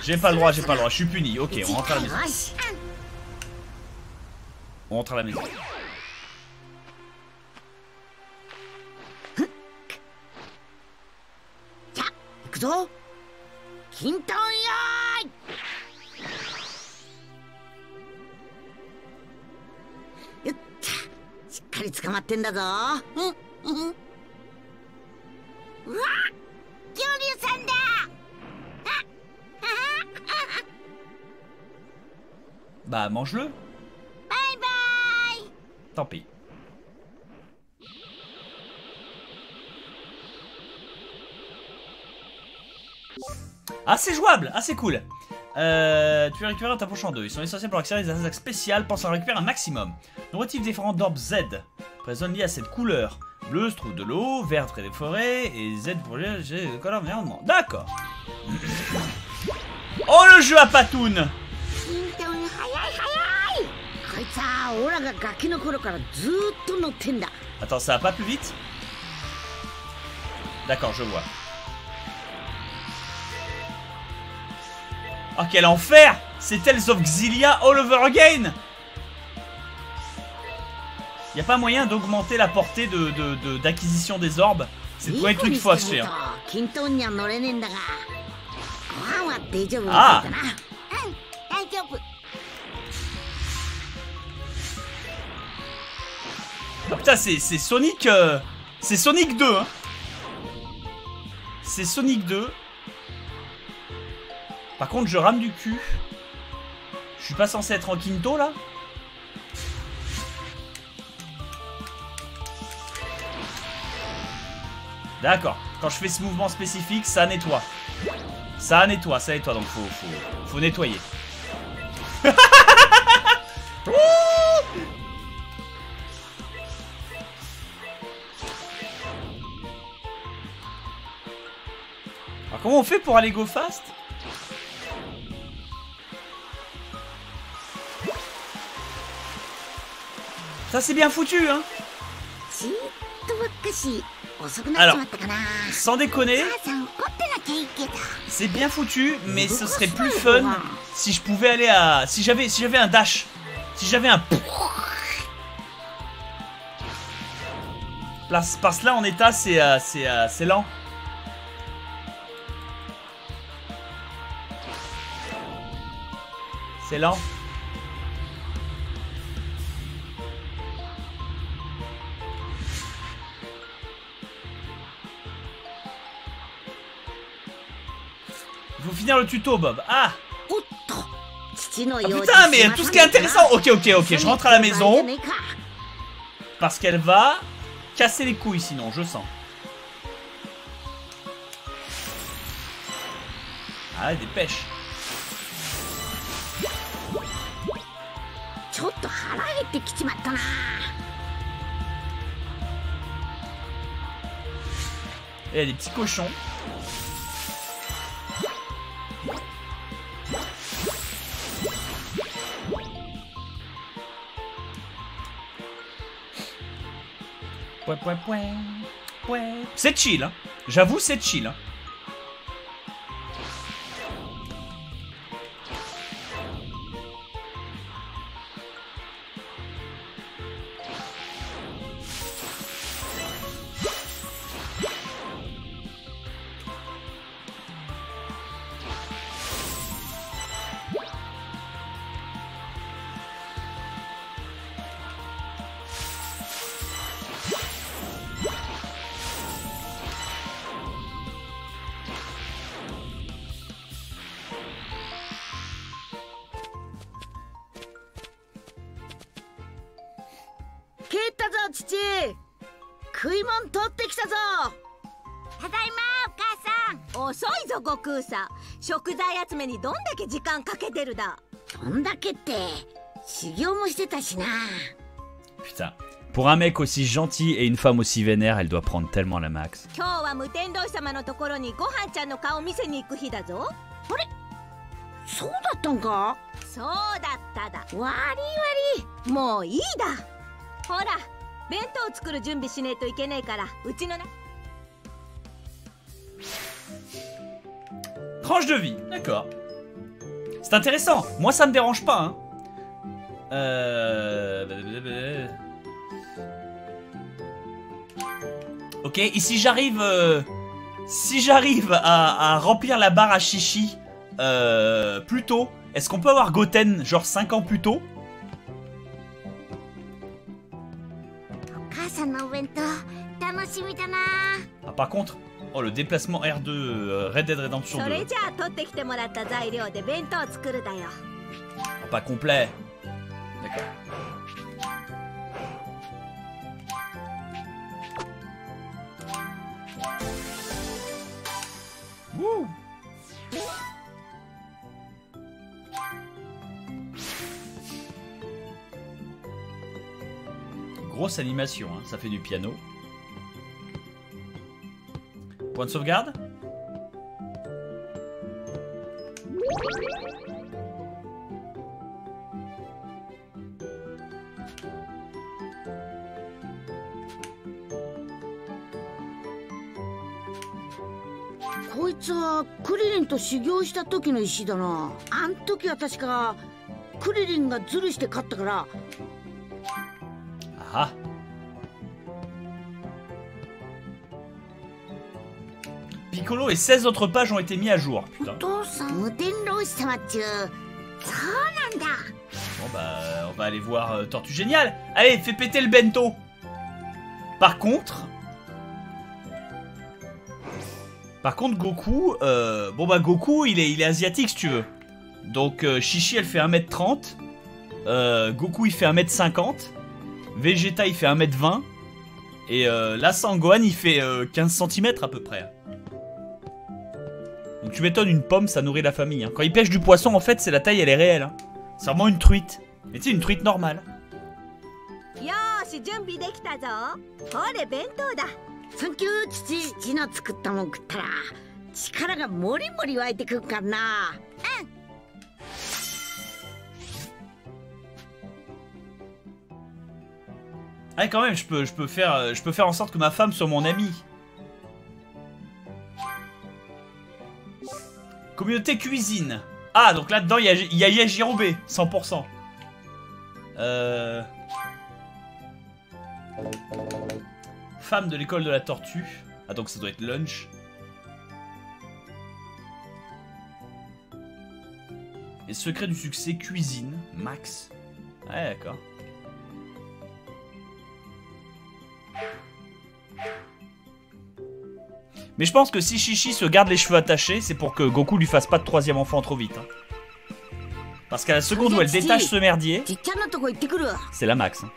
J'ai pas le droit, j'ai pas le droit. Je suis puni. Ok, on rentre à la maison. On rentre à la maison. ぞ。キントンよーい。よっしっかり捕まってんだぞ。うんうわ恐竜さんだ。Bah, mange-le. バイバイ。Tant pis. Assez jouable assez cool euh, tu peux récupérer ta poche en deux. Ils sont essentiels pour accéder à des attaques spéciales. Pense à en récupérer un maximum. Nombreux types différents d'orbes Z. Présent liés à cette couleur. Bleu se trouve de l'eau, vert près des forêts et Z pour les colère environnement. D'accord. Oh le jeu à patoune Attends, ça va pas plus vite? D'accord, je vois. Oh, quel enfer! C'est Tales of Xillia all over again! Y a pas moyen d'augmenter la portée d'acquisition de, de, des orbes? C'est le truc qu'il faut acheter. Ah putain, c'est Sonic... C'est Sonic euh, 2, hein. C'est Sonic 2. Par contre, je rame du cul. Je suis pas censé être en quinto, là D'accord. Quand je fais ce mouvement spécifique, ça nettoie. Ça nettoie, ça nettoie, donc faut, faut, faut nettoyer. Comment on fait pour aller go fast? Ça c'est bien foutu, hein alors, sans déconner, c'est bien foutu, mais ce serait plus fun si je pouvais aller à... Si j'avais si j'avais un dash, si j'avais un... Parce, parce là, en état, c'est euh, euh, lent. C'est lent. Il faut finir le tuto, Bob. Ah, ah putain, mais tout ce qui est intéressant Ok, ok, ok, je rentre à la maison. Parce qu'elle va casser les couilles, sinon, je sens. Ah, des pêches. Et il y a des petits cochons. C'est chill, hein. J'avoue, c'est chill. Hein. け時間かけてるだどんだけって修行もしてたしな Putain. Pour un mec aussi gentil et une femme aussi vénère, elle doit prendre tellement la max. 今日は無天童様のところにごはんちゃんの顔見せに行く日だぞそうだったんかそうだっただわりもういいだほら弁当作る準備しねえといけねえからうちのね Tranche de vie, d'accord. C'est intéressant. Moi, ça me dérange pas. Hein. Euh... Ok, et si j'arrive... Euh, si j'arrive à, remplir la barre à chichi euh, plus tôt, est-ce qu'on peut avoir Goten genre 5 ans plus tôt? Ah, par contre, Oh, le déplacement R2 euh, Red Dead Redemption 2. Pas complet. D'accord. Grosse animation, hein. ça fait du piano. Point de sauvegarde. こいつはクリリンと修行した時の石だなあん時は確かクリリンがズルして勝ったから Ah Et 16 autres pages ont été mis à jour. Putain. Bon bah, on va aller voir euh, Tortue Géniale. Allez, fais péter le bento. Par contre, par contre Goku, euh, bon bah Goku, il est, asiatique si tu veux. Donc euh, Shishi, elle fait 1m30. Euh, Goku, il fait 1m50. Vegeta, il fait 1m20. Et là, Sangohan, il fait 15 cm à peu près. Donc tu m'étonnes, une pomme, ça nourrit la famille. Hein. Quand ils pêchent du poisson, en fait, c'est la taille, elle est réelle. Hein. C'est vraiment une truite. Mais tu sais, une truite normale. Ah, quand même, je peux, faire, euh, je peux faire en sorte que ma femme soit mon amie. Communauté cuisine. Ah, donc là-dedans, il y a, y a Yajirobe, 100%. Euh... Femme de l'école de la tortue. Ah, donc ça doit être lunch. Et secret du succès, cuisine, max. Ouais, d'accord. Mais je pense que si Shishi se garde les cheveux attachés, c'est pour que Goku lui fasse pas de troisième enfant trop vite. Hein. Parce qu'à la seconde où elle détache ce merdier, c'est la max. Hein.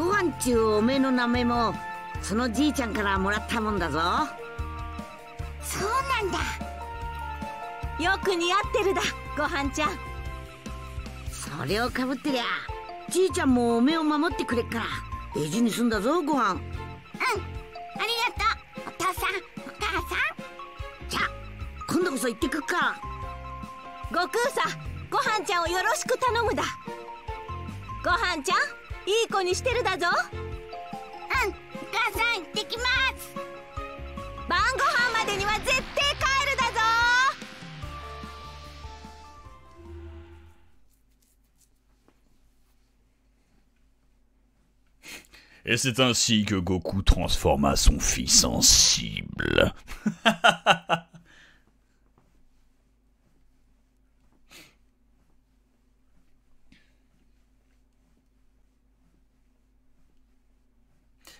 ごはんちゃんに渡すもんがあるのを忘れちまっただかあああれだなうおめえの名前もそのじいちゃんからもらったもんだぞ。そうなんだ。よく似合ってるだごはんちゃん。それをかぶってりゃじいちゃんもおめえを守ってくれっから大事にすんだぞご飯。うん。ありがとう。お父さんお母さん。じゃあ今度こそ行ってくっか悟空さごはんちゃんをよろしく頼むだ。ごはんちゃんいい子にしてるだぞうん母さん行ってきます晩ご飯までには絶対帰るだぞ Et c'est ainsi que Goku transforma son fils en cible.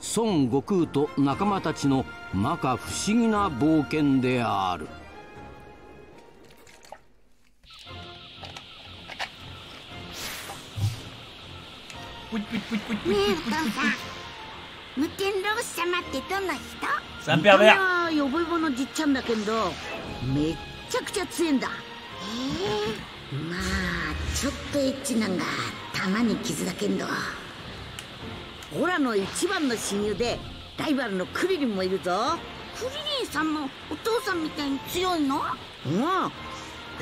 孫悟空と仲間たちの摩訶不思議な冒険である。ねえお父さ無天老様ってどんな人？C'est un pervers. はヨボヨボのじっちゃんだけどめっちゃくちゃ強いんだ。へえまあちょっとエッチなんがたまに傷だけんどオラの一番の親友でライバルのクリリンもいるぞ。クリリンさんもお父さんみたいに強いの？う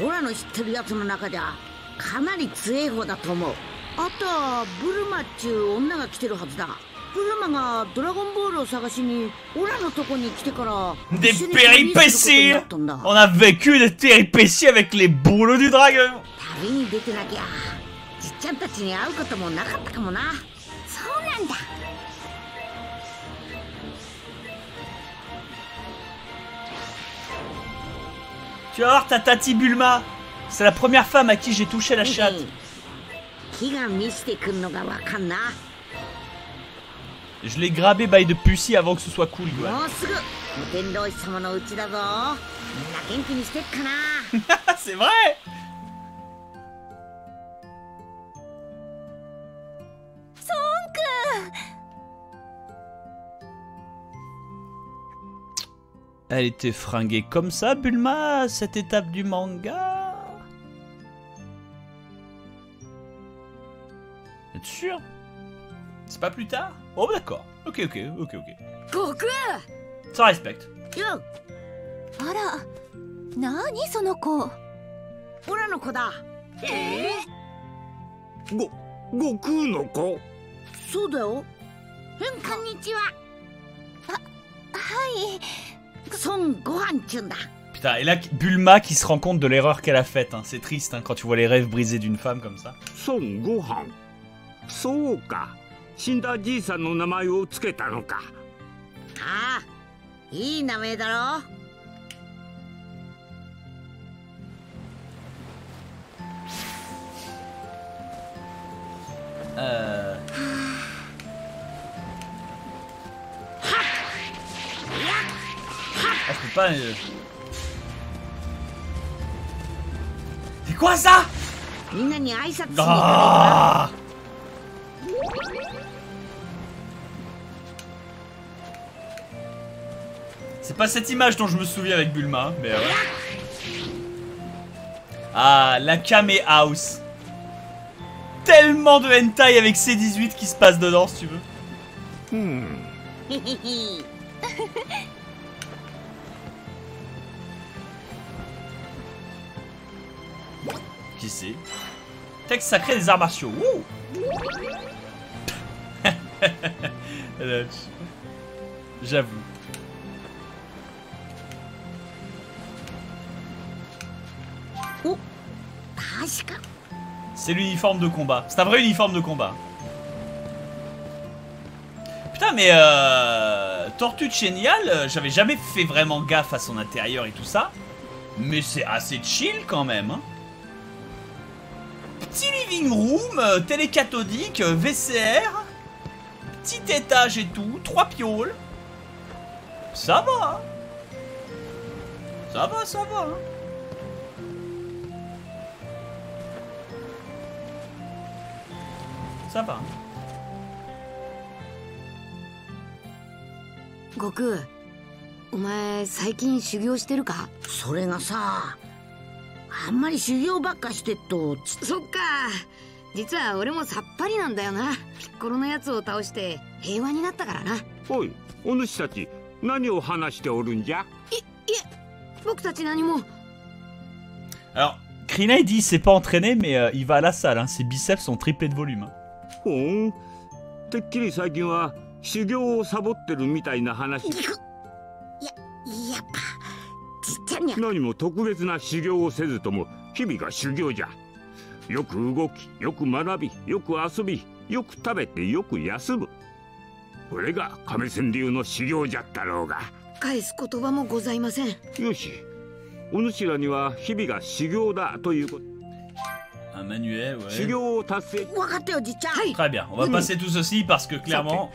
ん。オラの知ってるやつの中ではかなり強い方だと思う。あとはブルマっちゅう女が来てるはずだ。ブルマがドラゴンボールを探しにオラのとこに来てから Des péripéties On a vécu des péripéties avec les boules du dragon. 旅に出てなきゃじっちゃんたちに会うこともなかったかもなそうなんだ Tu vas voir ta Tati Bulma C'est la première femme à qui j'ai touché la chatte 木が見せてくんのがわかんな Je l'ai grabé by de Pussy avant que ce soit cool, Yuan. もう Elle était fringuée comme ça, Bulma, cette étape du manga. T'es sûr? C'est pas plus tard? Oh d'accord, ok ok, ok ok. Pourquoi? Ça respecte. Nani sono no ko Eh? Goku そうだようんこんにちははい孫悟飯ちゅんだ Putain, et là, Bulma qui se rend compte de l'erreur qu'elle a faite. hein. C'est triste hein, quand tu vois les rêves brisés d'une femme comme ça. 孫悟飯そうか死んだじいさんの名前をつけたのかああいい名前だろ Euh... Ah, je peux pas... Euh. C'est quoi ça? Ah! C'est pas cette image dont je me souviens avec Bulma, mais. Euh. Ah, la Kame House. Tellement de hentai avec C18 qui se passe dedans, si tu veux. Hmm. Qui c'est Texte sacré des arts martiaux. Wouh J'avoue. Oh C'est l'uniforme de combat. C'est un vrai uniforme de combat. Putain, mais euh, Tortue de euh, j'avais jamais fait vraiment gaffe à son intérieur et tout ça. Mais c'est assez chill quand même. hein Petit living room, euh, télé cathodique, euh, VCR, petit étage et tout, trois pioles. Ça va. hein. Ça va, ça va. hein. Ça va. hein. 悟空お前最近修行してるかそれがさ あんまり修行ばっかしてっとつそっか実は俺もさっぱりなんだよなピッコロのやつを倒して平和になったからないおいお主たち何を話しておるんじゃ？僕たち何も Alors, Krina il dit il s'est pas entraîné, mais euh, il va à la salle. hein. Ses biceps sont triplés de volume. hein. ほんてっきり最近は修行をサボってるみたいな話聞くちゃんにゃ。何も特別な修行をせずとも日々が修行じゃ。よく動きよく学びよく遊びよく食べてよく休む。これが亀仙流の修行じゃったろうが。返す言葉もございません。よし。お主らには日々が修行だということ。Un manuel, 修 ouais. 行を達成。分かったよじっちゃん、Très bien, on va passer tout ceci parce que clairement...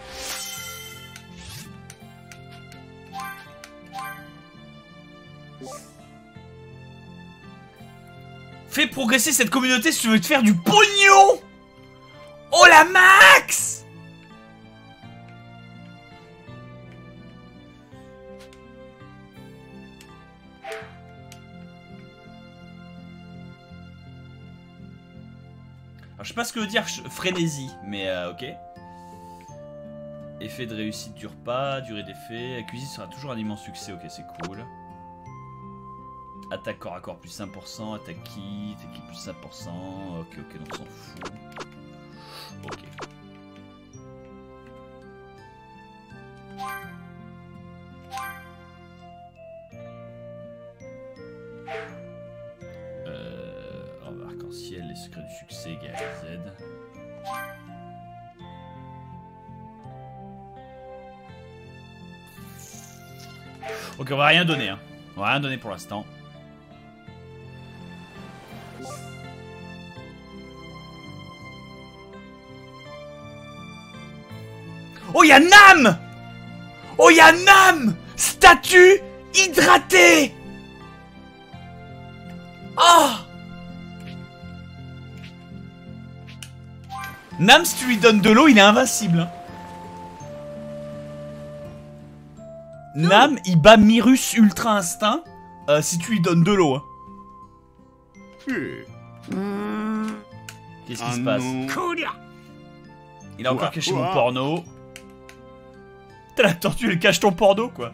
Progresser cette communauté si tu veux te faire du pognon Oh la max Alors, je sais pas ce que veut dire frénésie, mais euh, ok. Effet de réussite dure pas, durée d'effet. La sera toujours un immense succès, ok, c'est cool. Attaque corps à corps plus 5%, attaque kit, attaque plus 5%. Ok, ok, donc on s'en fout. Ok. Euh, orbe arc-en-ciel, les secrets du succès, guerre Z. Ok, on va rien donner. Hein. On va rien donner pour l'instant. Oh, y'a Nam Oh, y'a Nam Statue hydratée Oh Nam, si tu lui donnes de l'eau, il est invincible. Hein. Nam, il bat Mirus Ultra Instinct euh, si tu lui donnes de l'eau. Hein. Qu'est-ce qui se passe? Il a encore caché mon porno. Putain, la tortue, elle cache ton porno, quoi.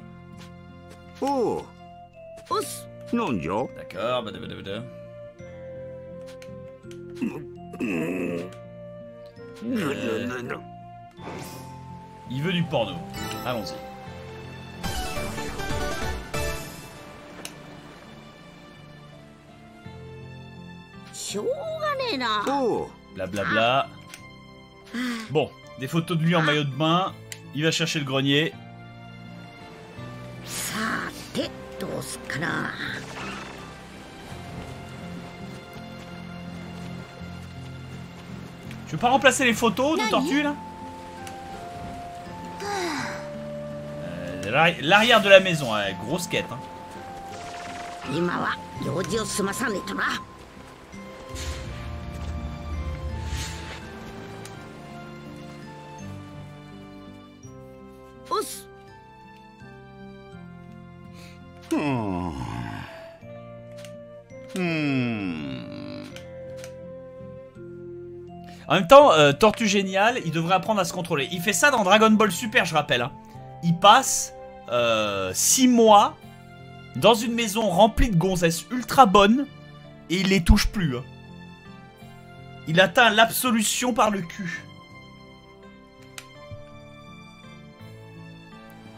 Oh. D'accord, badabadabada. Euh... Il veut du porno. Allons-y. Oh. Blablabla. Bla, bla. Bon, des photos de lui en ah. maillot de bain, il va chercher le grenier. Tu veux pas remplacer les photos de tortues là euh, L'arrière de la maison, hein, grosse quête. Hein. En même temps, euh, Tortue Géniale, il devrait apprendre à se contrôler. Il fait ça dans Dragon Ball Super, je rappelle. Hein. Il passe euh, 6 mois dans une maison remplie de gonzesses ultra bonnes et il les touche plus. Hein. Il atteint l'absolution par le cul.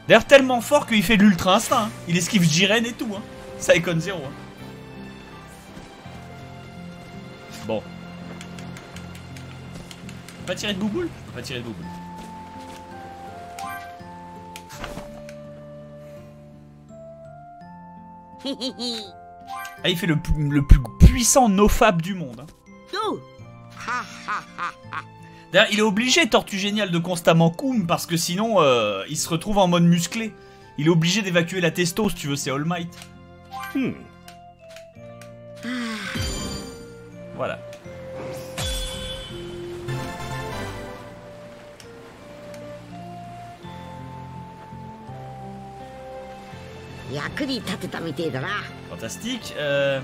D'ailleurs, tellement fort qu'il fait l'ultra instinct. Hein. Il esquive Jiren et tout. Ça Icon 0. pas tirer de Google Je pas tirer de Google. Ah, il fait le, le plus puissant nofab du monde. Hein. D'ailleurs, il est obligé, Tortue Génial, de constamment coum, parce que sinon, euh, il se retrouve en mode musclé. Il est obligé d'évacuer la testo, si tu veux, c'est All Might. Hmm. Voilà. 役に立てたみてえだな Fantastique. euh.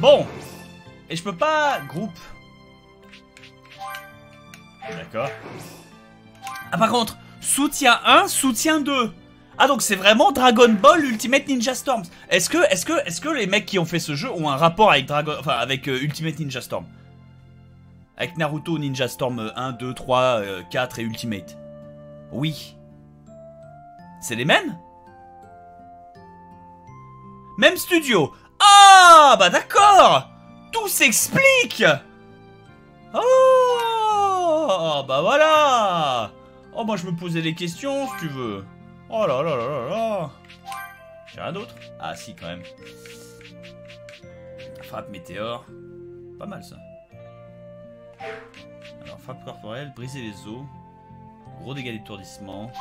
Bon. Et je peux pas... Groupe. D'accord. Ah par contre, soutien 1, soutien 2. Ah donc c'est vraiment Dragon Ball Ultimate Ninja Storm. Est-ce que, est-ce que, est-ce que les mecs qui ont fait ce jeu ont un rapport avec Dragon, enfin avec euh, Ultimate Ninja Storm Avec Naruto Ninja Storm euh, 1, 2, 3, euh, 4 et Ultimate Oui. C'est les mêmes? Même studio Ah bah d'accord Tout s'explique Oh Bah voilà Oh moi je me posais des questions si tu veux. Oh là là là là là J'ai rien d'autre? Ah si quand même. Frappe météore. Pas mal ça. Alors frappe corporelle, briser les os. Gros dégâts d'étourdissement.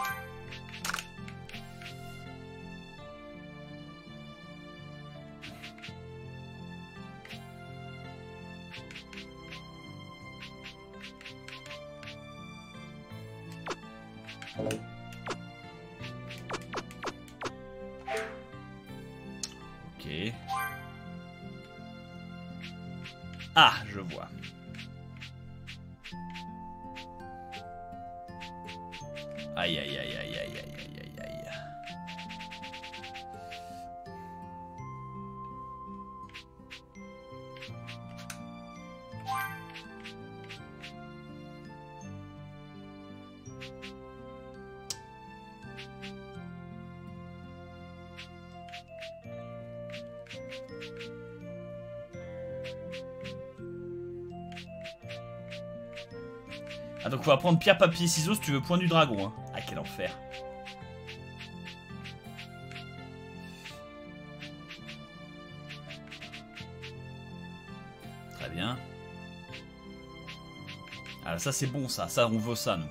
Ok. Ah, je vois. Aïe, aïe, aïe, aïe, aïe, aïe, aïe, aïe. Ah donc faut va prendre pierre, papier, ciseaux si tu veux point du dragon. Hein. Quel enfer. Très bien. Ah ça c'est bon ça, ça on veut ça nous.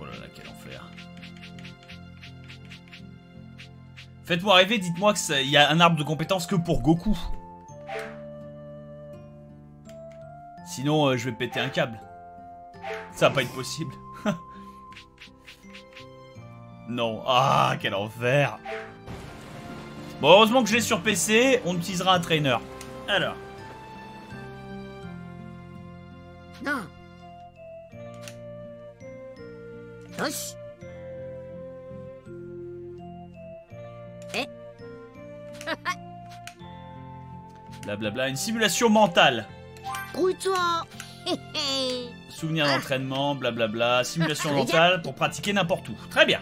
Oh là là quel enfer. Faites-moi rêver, dites-moi qu'il y a un arbre de compétences que pour Goku. Sinon, euh, je vais péter un câble. Ça va pas être possible. non. Ah, quel enfer. Bon, heureusement que je l'ai sur PC, on utilisera un trainer. Alors. Non. よし Blablabla, une simulation mentale toi Souvenir ah. d'entraînement, blablabla, simulation ah, mentale pour pratiquer n'importe où. Très bien.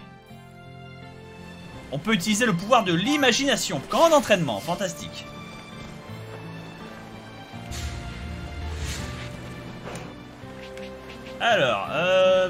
On peut utiliser le pouvoir de l'imagination. Camp d'entraînement, fantastique. Alors, euh...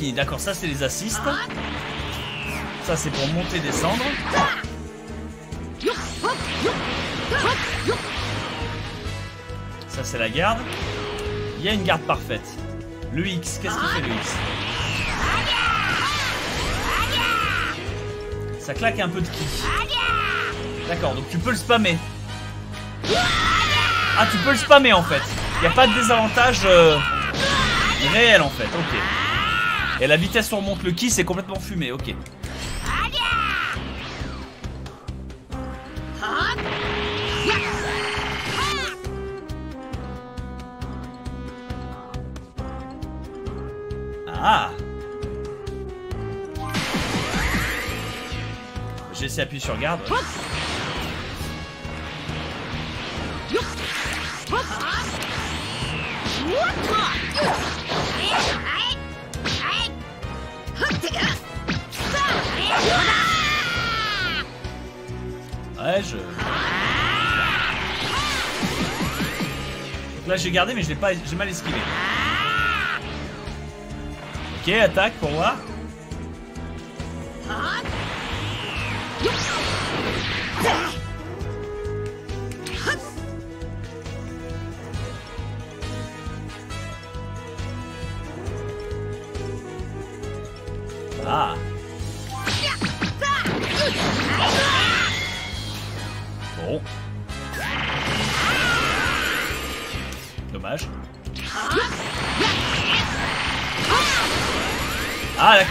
D'accord, ça c'est les assists. Ça c'est pour monter, descendre. Ça c'est la garde. Il y a une garde parfaite. Le X, qu'est-ce qu'il fait le X? Ça claque un peu de ki. D'accord, donc tu peux le spammer. Ah, tu peux le spammer en fait. Il n'y a pas de désavantage euh, réel en fait. Ok. Et la vitesse où on remonte le ki, c'est complètement fumé. Ok. Ah J'ai essayé d'appuyer sur garde. Là j'ai gardé mais pas j'ai mal esquivé. Ok, attaque pour moi.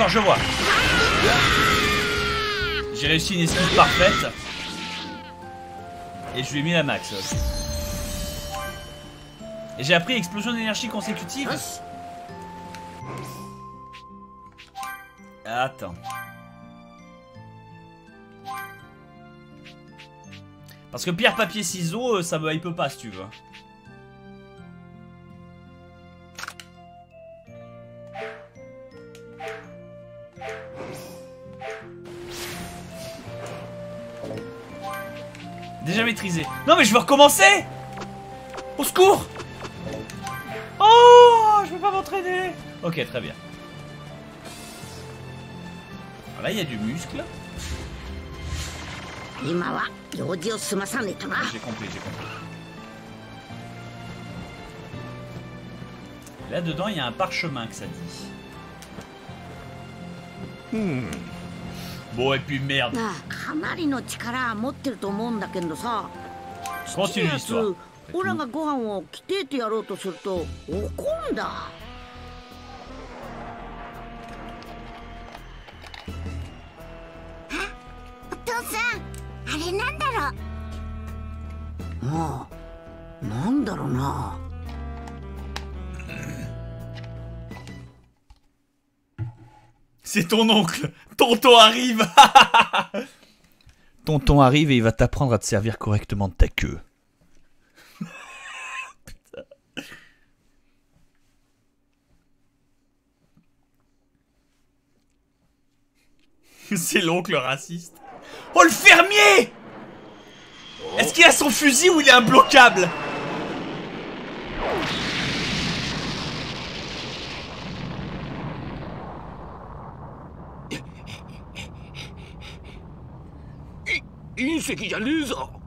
Je vois. J'ai réussi une esquive parfaite. Et je lui ai mis la max. Et j'ai appris explosion d'énergie consécutive. Attends. Parce que pierre, papier, ciseaux, euh, ça me hype pas si tu veux. Non mais je veux recommencer Au secours Oh Je veux pas m'entraîner Ok, très bien. Alors là, il y a du muscle. J'ai compris, j'ai compris. Là-dedans, il y a un parchemin que ça dit. Hmm. Bon et puis merde. なあかなりの力持ってると思うんだけどさ Continue や l'histoire. つオラがご飯を着てってやろうとすると怒んだお父さんあれなんだろう？もうなんだろうな C'est ton oncle. Tonton arrive. Tonton arrive et il va t'apprendre à te servir correctement de ta queue. Putain. C'est l'oncle raciste. Oh le fermier Est-ce qu'il a son fusil ou il est imbloquable 隕石じゃねえぞ。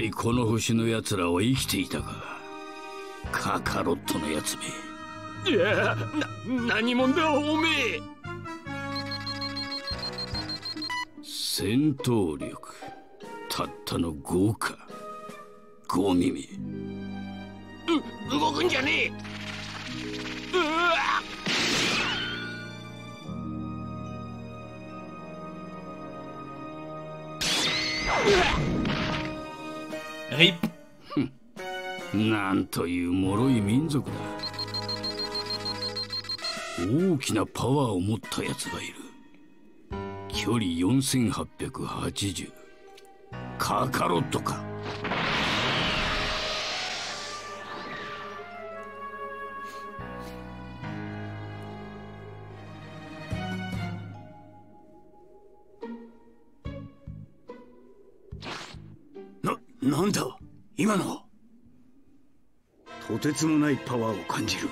りこの星の奴らは生きていたか。カカロットのやつめ。いやな何者だおめえ。戦闘力たったの5か。5耳。う動くんじゃねえ。うわはい。なんという脆い民族だ。大きなパワーを持ったやつがいる。距離4880カカロットか。てつもないパワーを感じる。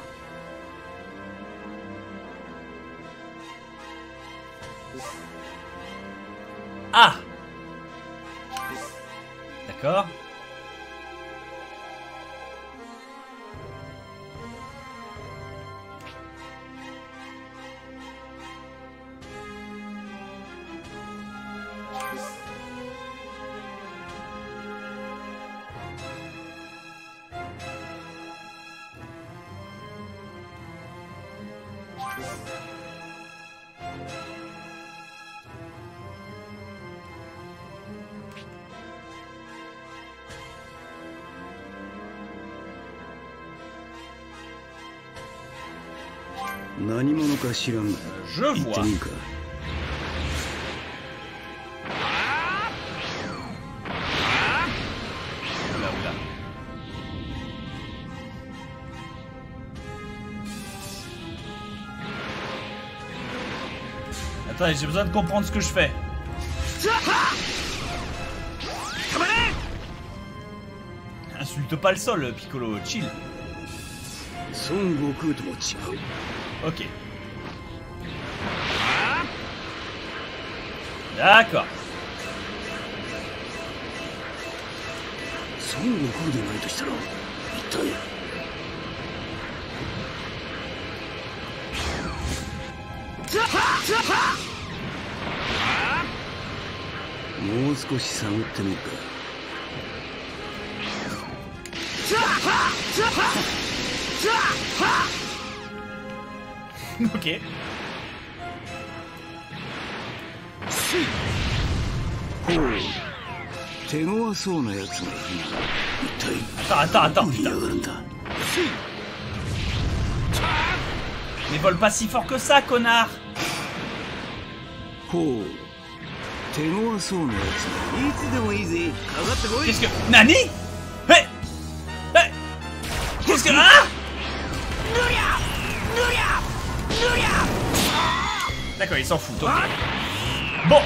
Je vois. Attends, j'ai besoin de comprendre ce que je fais. Insulte pas le sol, Piccolo, chill. Ok. 悟空とも違う Ok. D'accord. 孫悟空でないとしたら一体？もう少し探ってみるか Ok. ほう手強そうなやつがいるな一体 Attends, attends, attends, どこにい putain. やがるんだ Mais vole pas si fort que ça, connard ほう手強そうなやつがいつでもいいぜかかってこい Qu'est-ce que... Nani Hé Hé Qu'est-ce que... Ah D'accord, il s'en fout. ok. Bon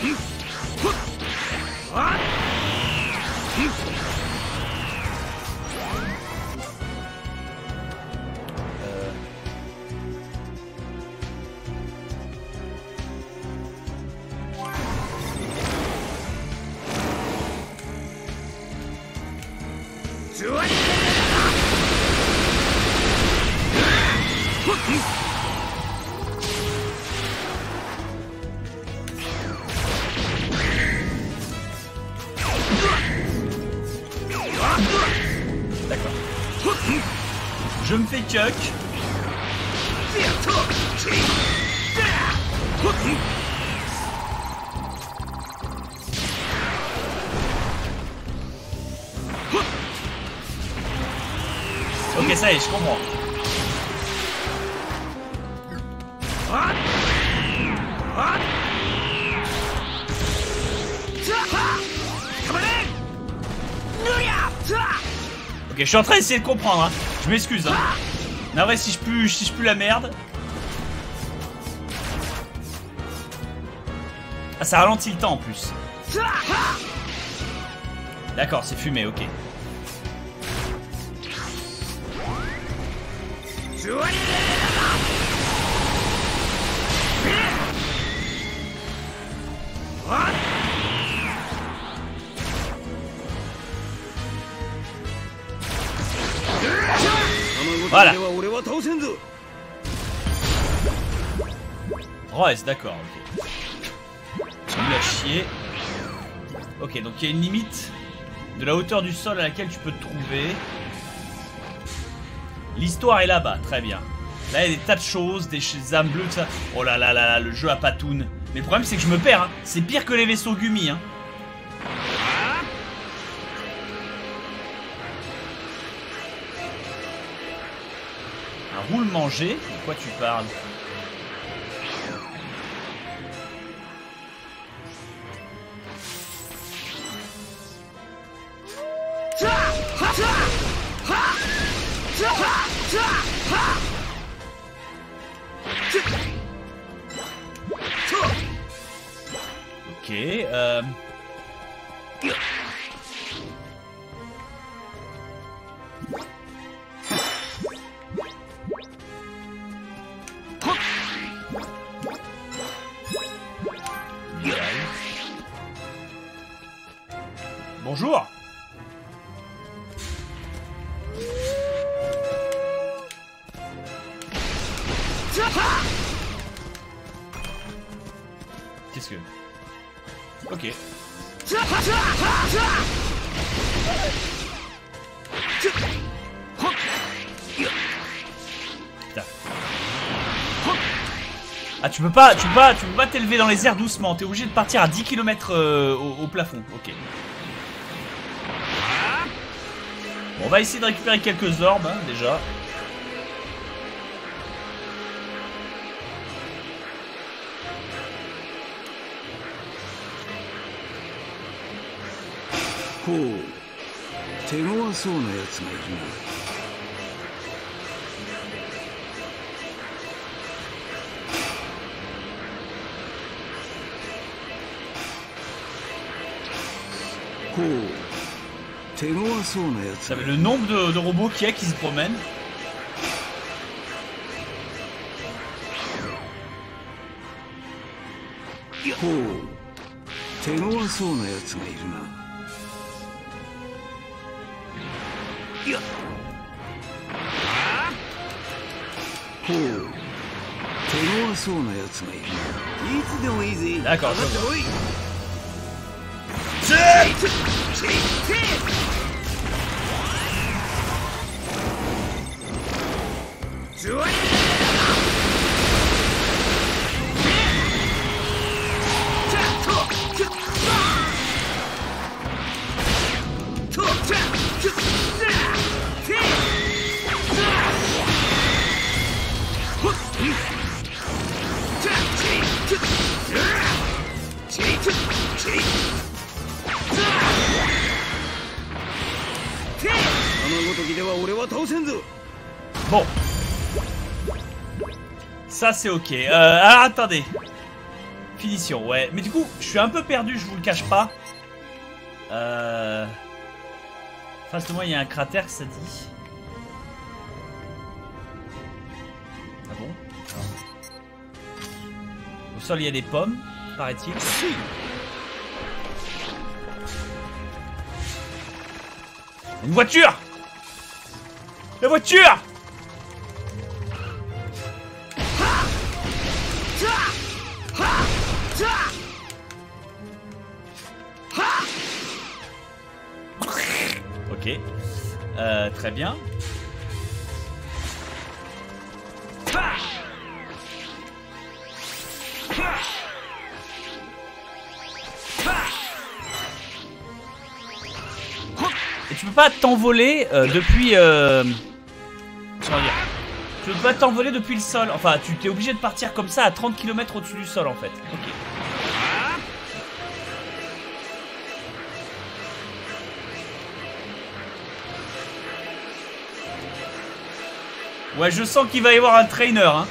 D'accord. Ok, ça y est, je comprends. Ok, je suis en train d'essayer de comprendre, hein. Je m'excuse, hein. Non, vrai, si je pue, si je pue la merde. Ah, ça ralentit le temps en plus. D'accord, c'est fumé, ok. D'accord, ok. À chier. Ok, donc il y a une limite de la hauteur du sol à laquelle tu peux te trouver. L'histoire est là-bas, très bien. Là, il y a des tas de choses, des âmes bleues, tout ça. Oh là là là là, le jeu à patoune. Mais le problème, c'est que je me perds, hein. C'est pire que les vaisseaux Gumi, hein. Un roule manger De quoi tu parles? Ok, euh... tu peux pas, tu peux pas, tu peux t'élever dans les airs doucement. T'es obligé de partir à 10 km au, au plafond. Ok. On va essayer de récupérer quelques orbes, hein, déjà. ほ Ça le nombre de, de robots qu'il y a qui se promènent. D'accord, je vois. キック C'est ok. Euh, attendez. Finition, ouais. Mais du coup, je suis un peu perdu, je vous le cache pas. Euh... Face de moi, il y a un cratère, ça dit. Ah bon Au sol, il y a des pommes, paraît-il. Une voiture La voiture Et tu peux pas t'envoler euh, depuis... Euh... Comment dire Tu peux pas t'envoler depuis le sol. Enfin, tu t'es obligé de partir comme ça à 30 km au-dessus du sol en fait. Ouais, je sens qu'il va y avoir un trainer. Hein,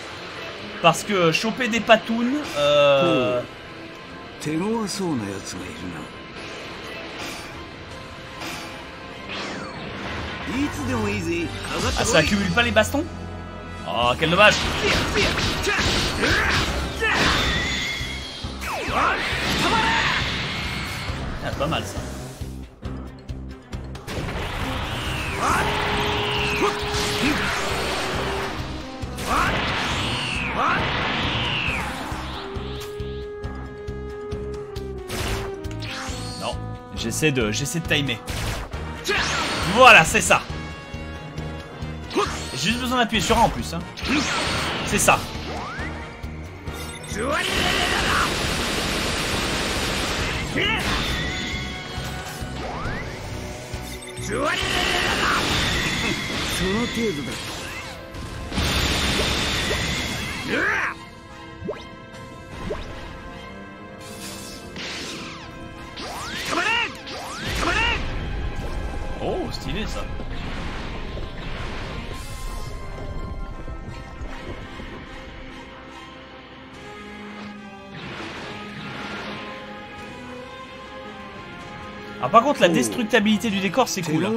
parce que choper des patounes... Euh... Ah, ça accumule pas les bastons? Oh, quel dommage Ah, pas mal ça. J'essaie de, j'essaie de timer. Voilà, c'est ça. J'ai juste besoin d'appuyer sur A en plus. Hein. C'est ça. contre la destructibilité du décor c'est 手 cool.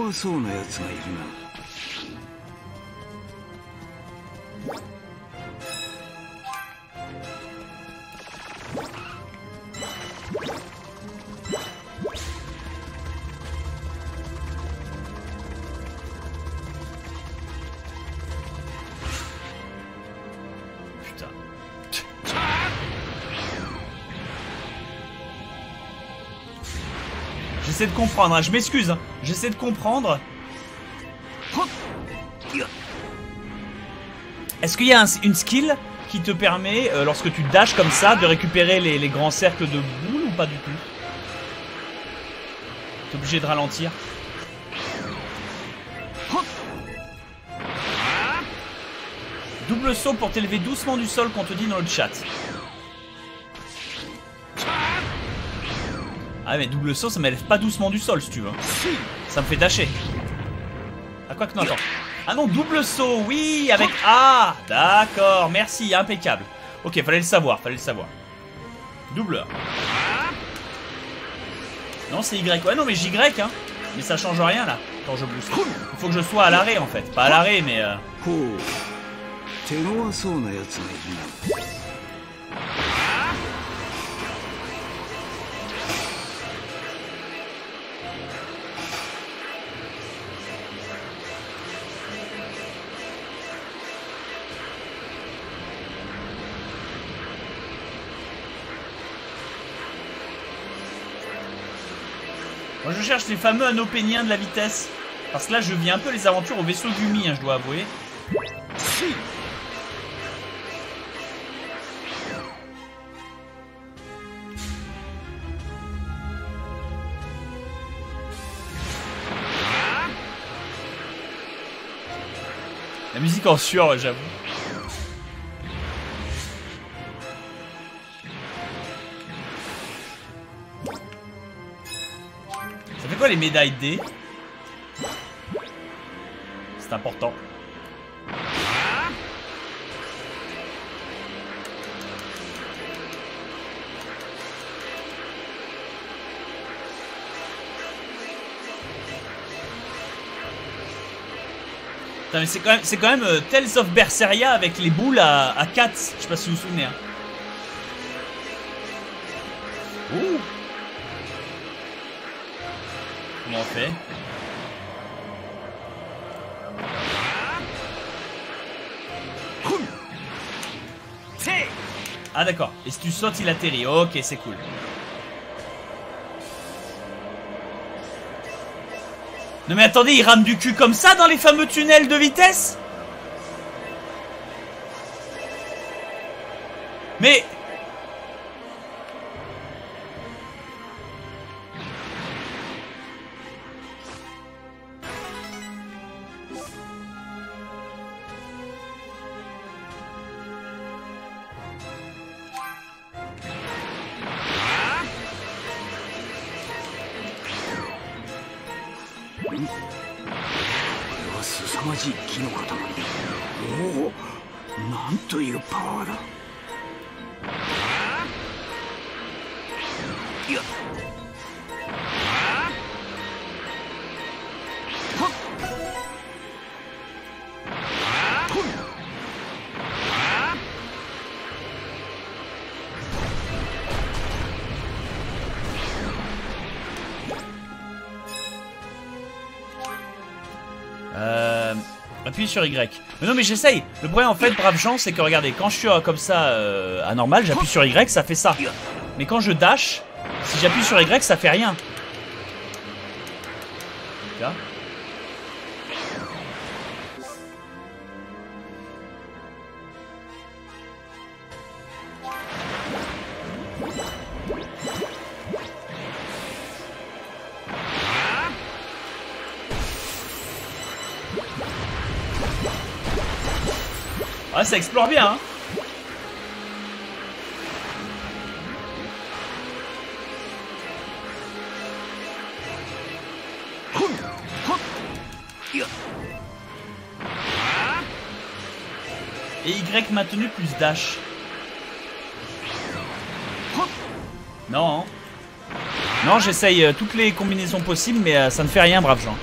Hein, je m'excuse. hein. J'essaie de comprendre. Est-ce qu'il y a un- une skill qui te permet, euh, lorsque tu dashes comme ça, de récupérer les, les grands cercles de boules ou pas du tout? T'es obligé de ralentir. Double saut pour t'élever doucement du sol qu'on te dit dans le chat. Ah mais double saut ça m'élève pas doucement du sol si tu veux. Ça me fait dasher. Ah quoi que non attends. Ah non double saut oui avec Ah d'accord merci impeccable. Ok fallait le savoir fallait le savoir. Double. Non c'est Y ouais non mais J hein. Mais ça change rien là quand je booste. Il faut que je sois à l'arrêt en fait. Pas à l'arrêt mais euh... je cherche les fameux anneaux péniens de la vitesse. Parce que là je vis un peu les aventures au vaisseau Gumi, hein, je dois avouer. La musique en sueur, j'avoue. Les médailles D C'est important. C'est quand même, quand même euh, Tales of Berseria avec les boules à, à 4. Je sais pas si vous vous souvenez. Hein. Ah d'accord. Et si tu sautes, il atterrit. Ok, c'est cool. Non mais attendez, il rame du cul comme ça dans les fameux tunnels de vitesse? Sur Y. Mais non mais j'essaye. Le problème en fait, brave gens, c'est que regardez, quand je suis euh, comme ça euh, à normal, j'appuie sur Y, ça fait ça. Mais quand je dash, si j'appuie sur Y, ça fait rien. Ça explore bien, hein. Et Y maintenu plus dash. Non. hein. Non, j'essaye euh, toutes les combinaisons possibles, mais euh, ça ne fait rien, brave gens.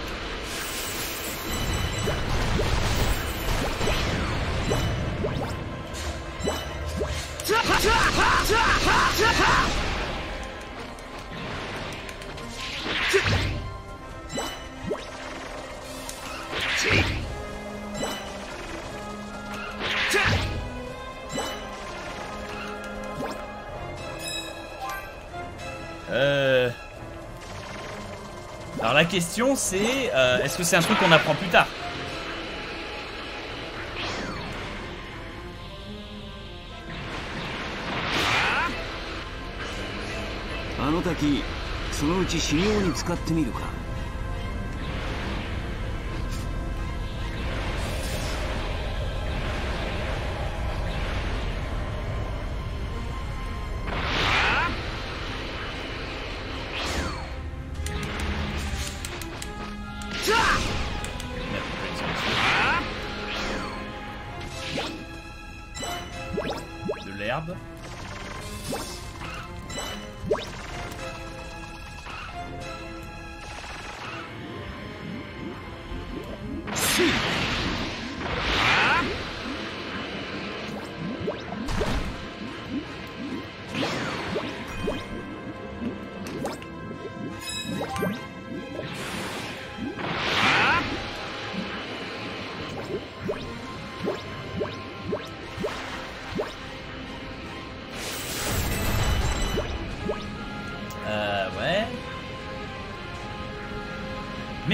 question c'est euh, est-ce que c'est un truc qu'on apprend plus tard? Ah ah,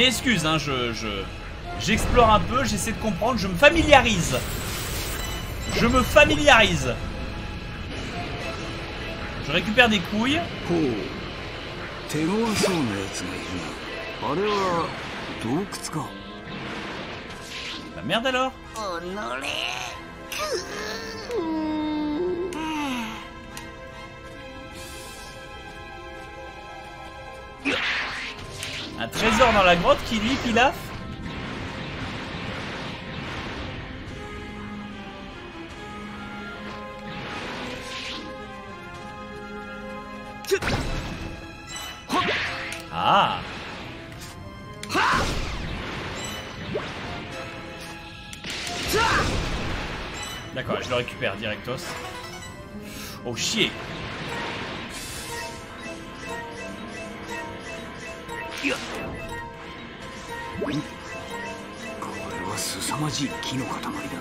excuse, hein, je... J'explore un peu, j'essaie de comprendre, je me familiarise. Je me familiarise. Je récupère des couilles. La merde alors trésor dans la grotte qui dit Pilaf Ah D'accord, je le récupère directos. Oh chier 凄まじい木の塊だ。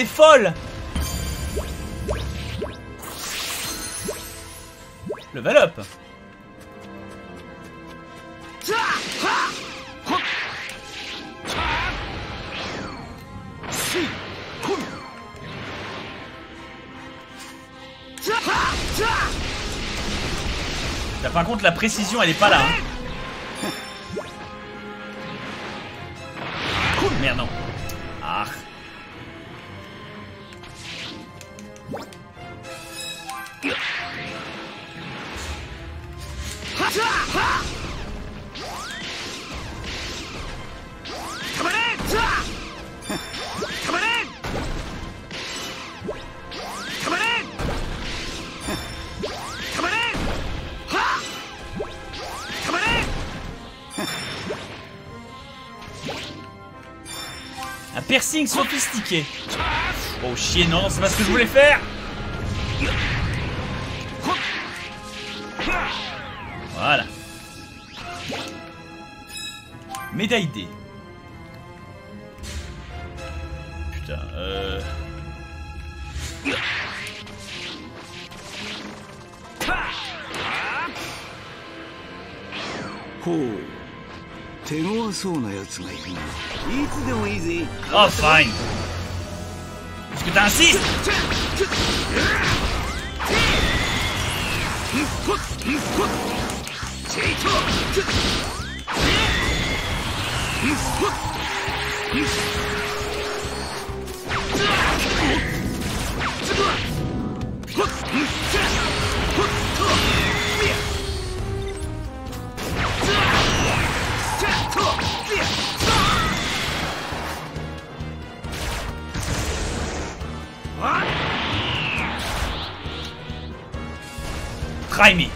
Portée folle Level up Là, par contre, la précision, elle est pas là. hein. Sophistiqué. Oh chier, non, c'est pas ce que je voulais faire. Voilà. Médaille D. putain. Euh... ほ う手強そうなや Try me.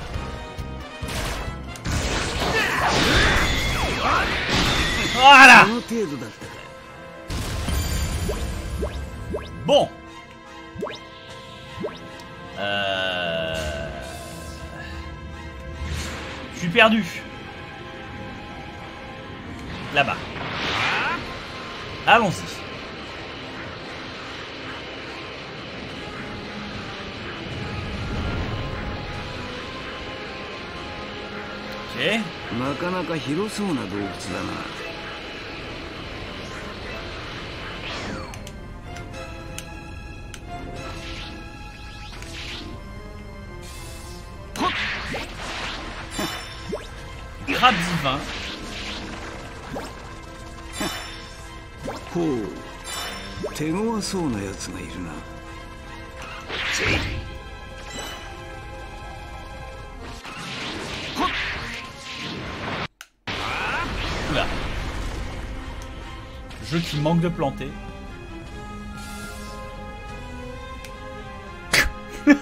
Ok. なかなか広そうな洞窟だな divin. ほう手強そうなやつがいるな qui manque de planter.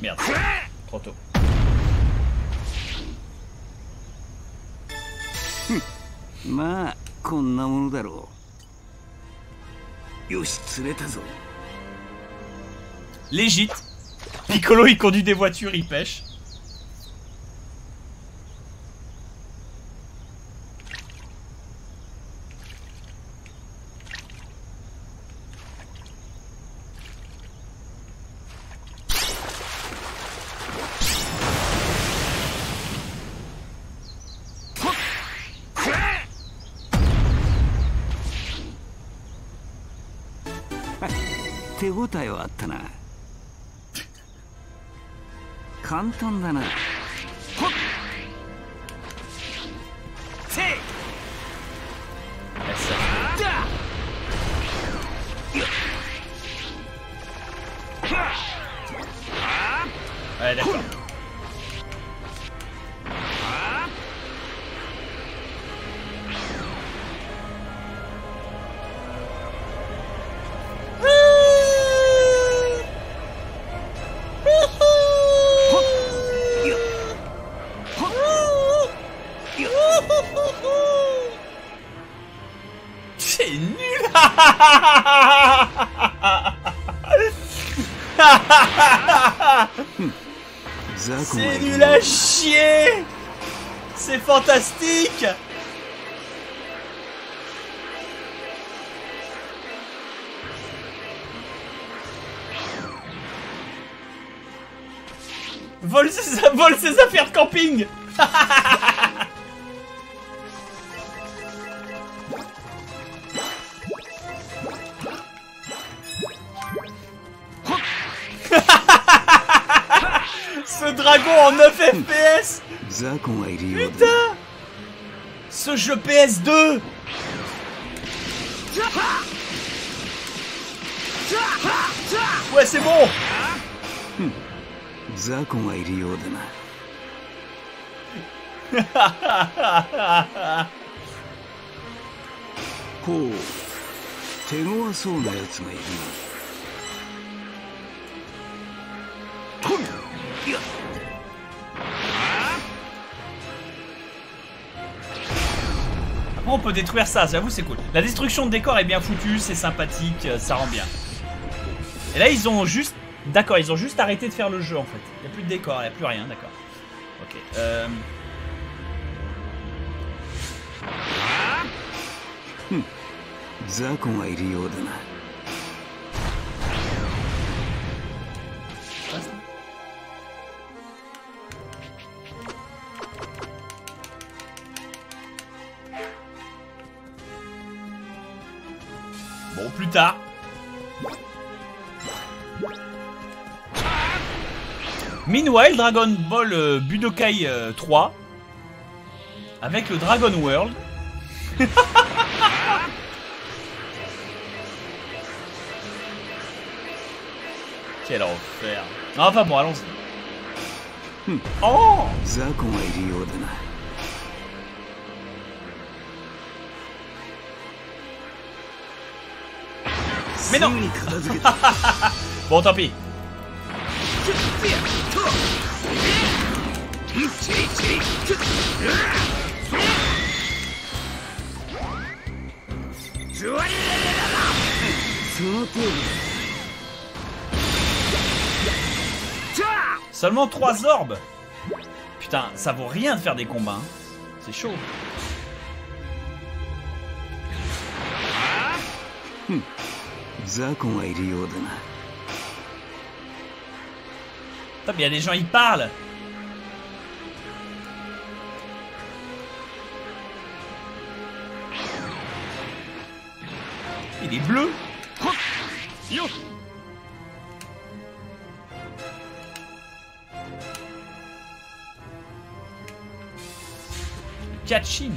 Merde. Trop tôt. まあこんなものだろうよし釣れたぞ Légite. Piccolo il conduit des voitures, il pêche. たんだな。fantastique. Vole ses, vole ses affaires de camping. Ce dragon en 9 FPS Putain. Ce jeu PS2 Ouais, c'est bon on peut détruire ça, j'avoue, c'est cool. La destruction de décor est bien foutue, c'est sympathique, euh, ça rend bien. Et là, ils ont juste D'accord, ils ont juste arrêté de faire le jeu en fait. Il n'y a plus de décor, il n'y a plus rien, d'accord. Ok. Euh... 雑 meanwhile, Dragon Ball euh, Budokai euh, 3 avec le Dragon World. Quel enfer. Enfin bon, allons-y. Oh Mais non Bon, tant pis. Seulement 3 orbes Putain, ça vaut rien de faire des combats. Hein. C'est chaud. Putain, mais il y a des gens, ils parlent. Il est bleu. Kachin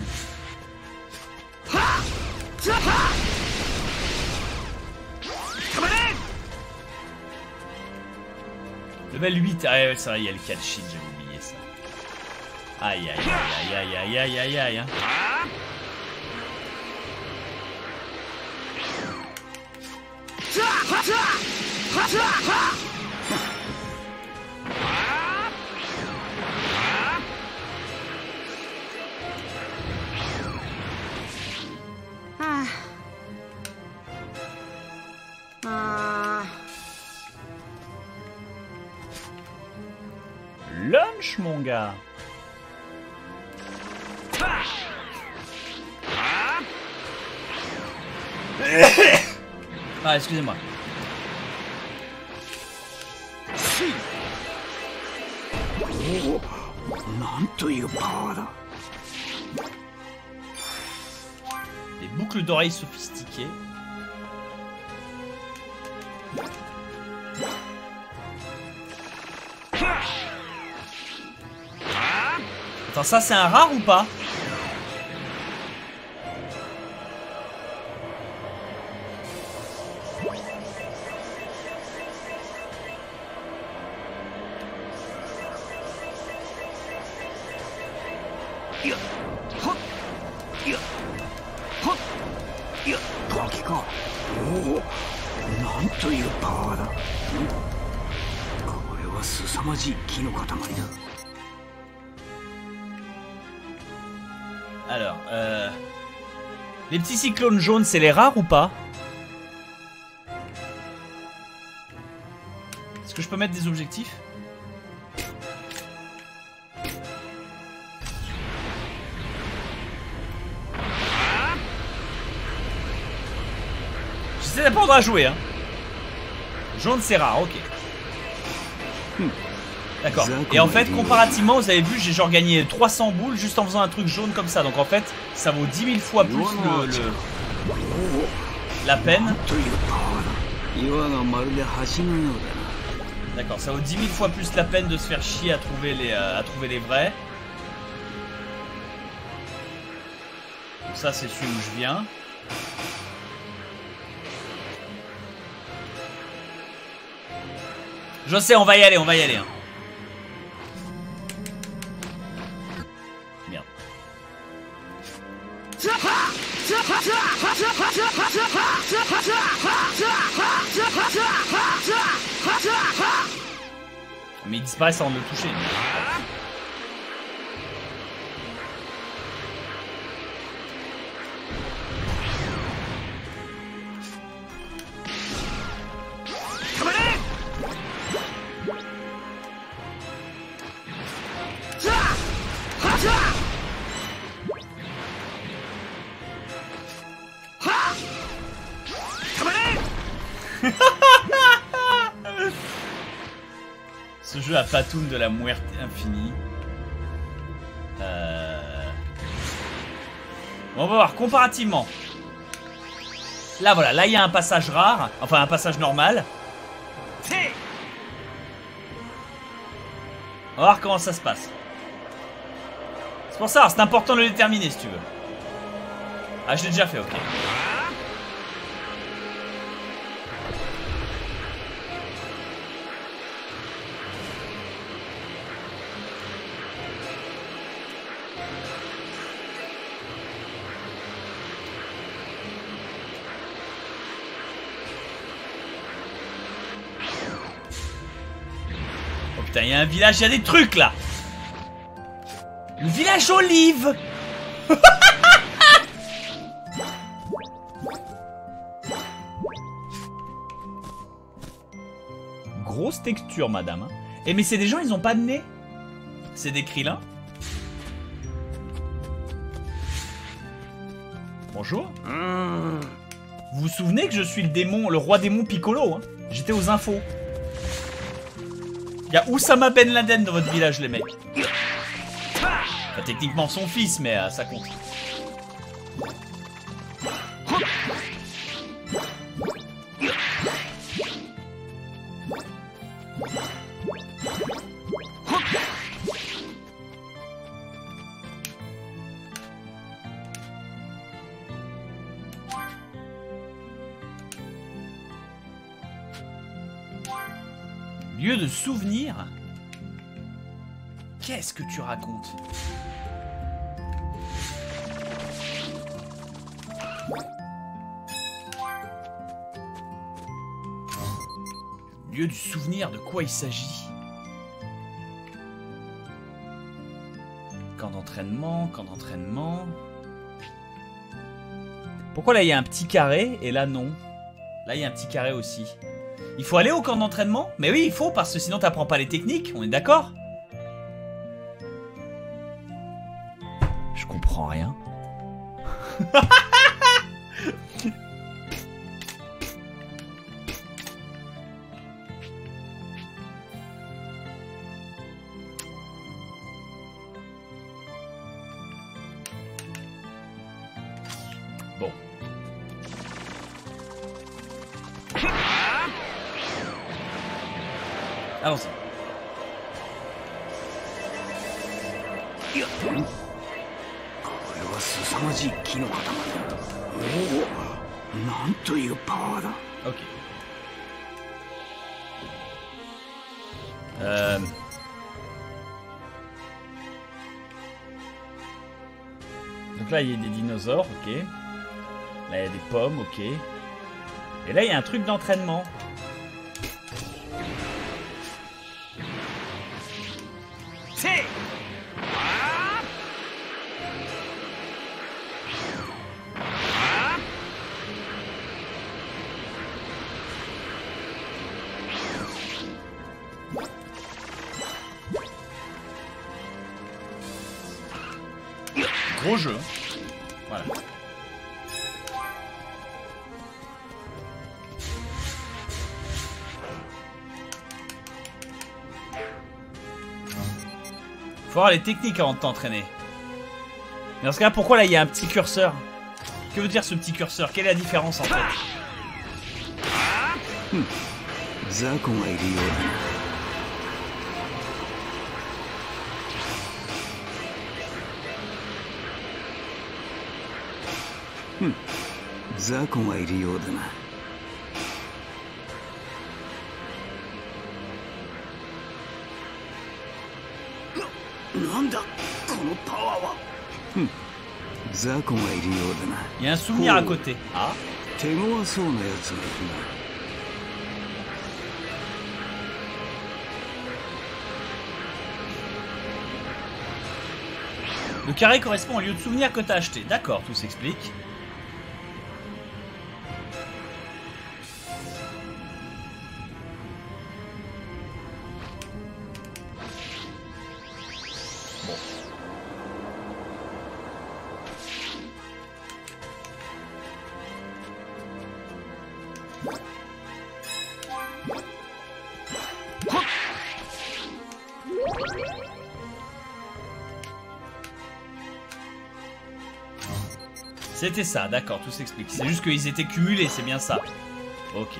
Level 8, ah ouais, vrai, il y a le Kachin, j'ai oublié ça. Aïe aïe aïe aïe aïe aïe aïe aïe hein. Ah, excusez-moi. Des boucles d'oreilles sophistiquées. Attends, ça c'est un rare ou pas これは凄まじい木の塊だ。Les petits cyclones jaunes, c'est les rares ou pas Est-ce que je peux mettre des objectifs J'essaie d'apprendre à jouer, hein. Jaune, c'est rare, ok. D'accord. Et en fait, comparativement, vous avez vu, j'ai genre gagné 300 boules juste en faisant un truc jaune comme ça. Donc en fait, ça vaut 10 000 fois plus le, la peine. D'accord, ça vaut 10 000 fois plus la peine de se faire chier à trouver les, euh, à trouver les vrais. Donc ça, c'est celui où je viens. Je sais, on va y aller, on va y aller. Hein. Mais ils disparaissent avant la infinie. Euh... On va voir comparativement. Là voilà, là il y a un passage rare, enfin un passage normal. On va voir comment ça se passe. C'est pour ça, c'est important de le déterminer si tu veux. Ah, je l'ai déjà fait, ok. Un village, il y a des trucs là Le village olive Grosse texture, madame. hein. Eh mais c'est des gens, ils ont pas de nez C'est des krillins Bonjour. Vous vous souvenez que je suis le démon, le roi démon Piccolo hein J'étais aux infos. Il y a Oussama Ben Laden dans votre village, les mecs. Enfin, techniquement son fils, mais ça compte. Quoi il s'agit. Camp d'entraînement, camp d'entraînement... Pourquoi là il y a un petit carré et là non? Là il y a un petit carré aussi. Il faut aller au camp d'entraînement? Mais oui, il faut, parce que sinon t'apprends pas les techniques, on est d'accord? Je comprends rien. il y a des dinosaures, ok. Là, il y a des pommes, ok. Et là, il y a un truc d'entraînement. Faut avoir les techniques avant de t'entraîner. Mais dans ce cas, pourquoi là il y a un petit curseur? Que veut dire ce petit curseur? Quelle est la différence en fait 雑 雑魚がいるようだな Il y a un souvenir à côté. Ah 手強そうなやつがいるな Le carré correspond au lieu de souvenir que t'as acheté. D'accord, tout s'explique. C'était ça, d'accord, tout s'explique. C'est juste qu'ils étaient cumulés, c'est bien ça. Ok.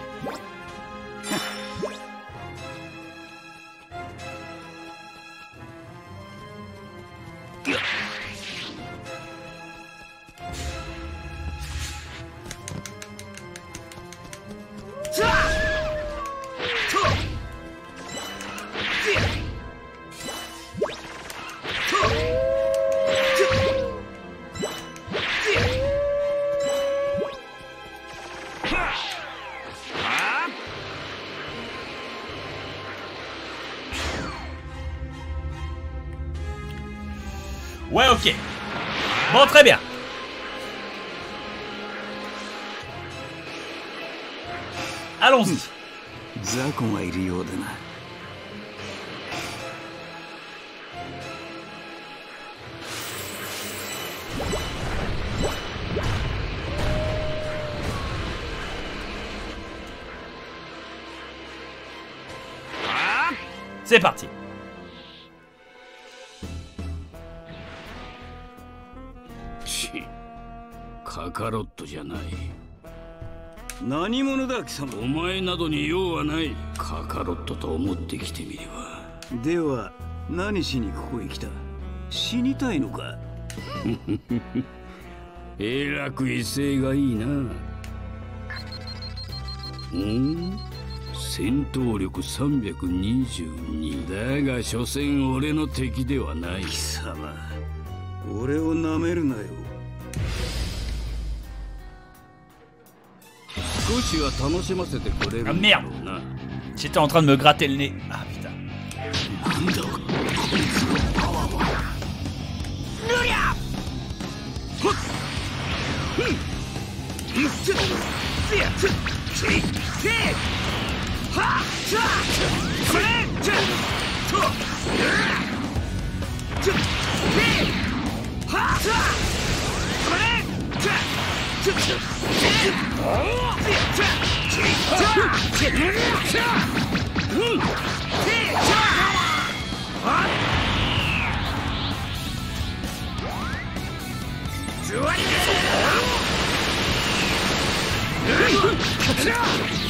C'est parti. しカカロットじゃない。何者だ貴様？お前などに用はない。カカロットと思ってきてみれば。では何しにここへ来た？死にたいのか？えらく威勢がいいな。うん？戦闘力322だが所詮俺の敵ではない貴様俺をなめるなよ少しは楽しませてくれる Ah ん merde J'étais en train de me gratter le nez. Ah putain.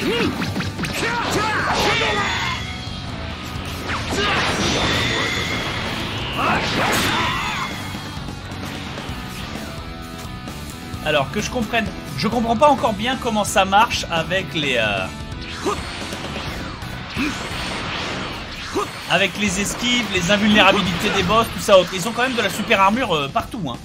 Hmm! Alors que je comprenne, je comprends pas encore bien comment ça marche avec les euh, avec les esquives, les invulnérabilités des boss, tout ça. Ils ont quand même de la super armure euh, partout, hein.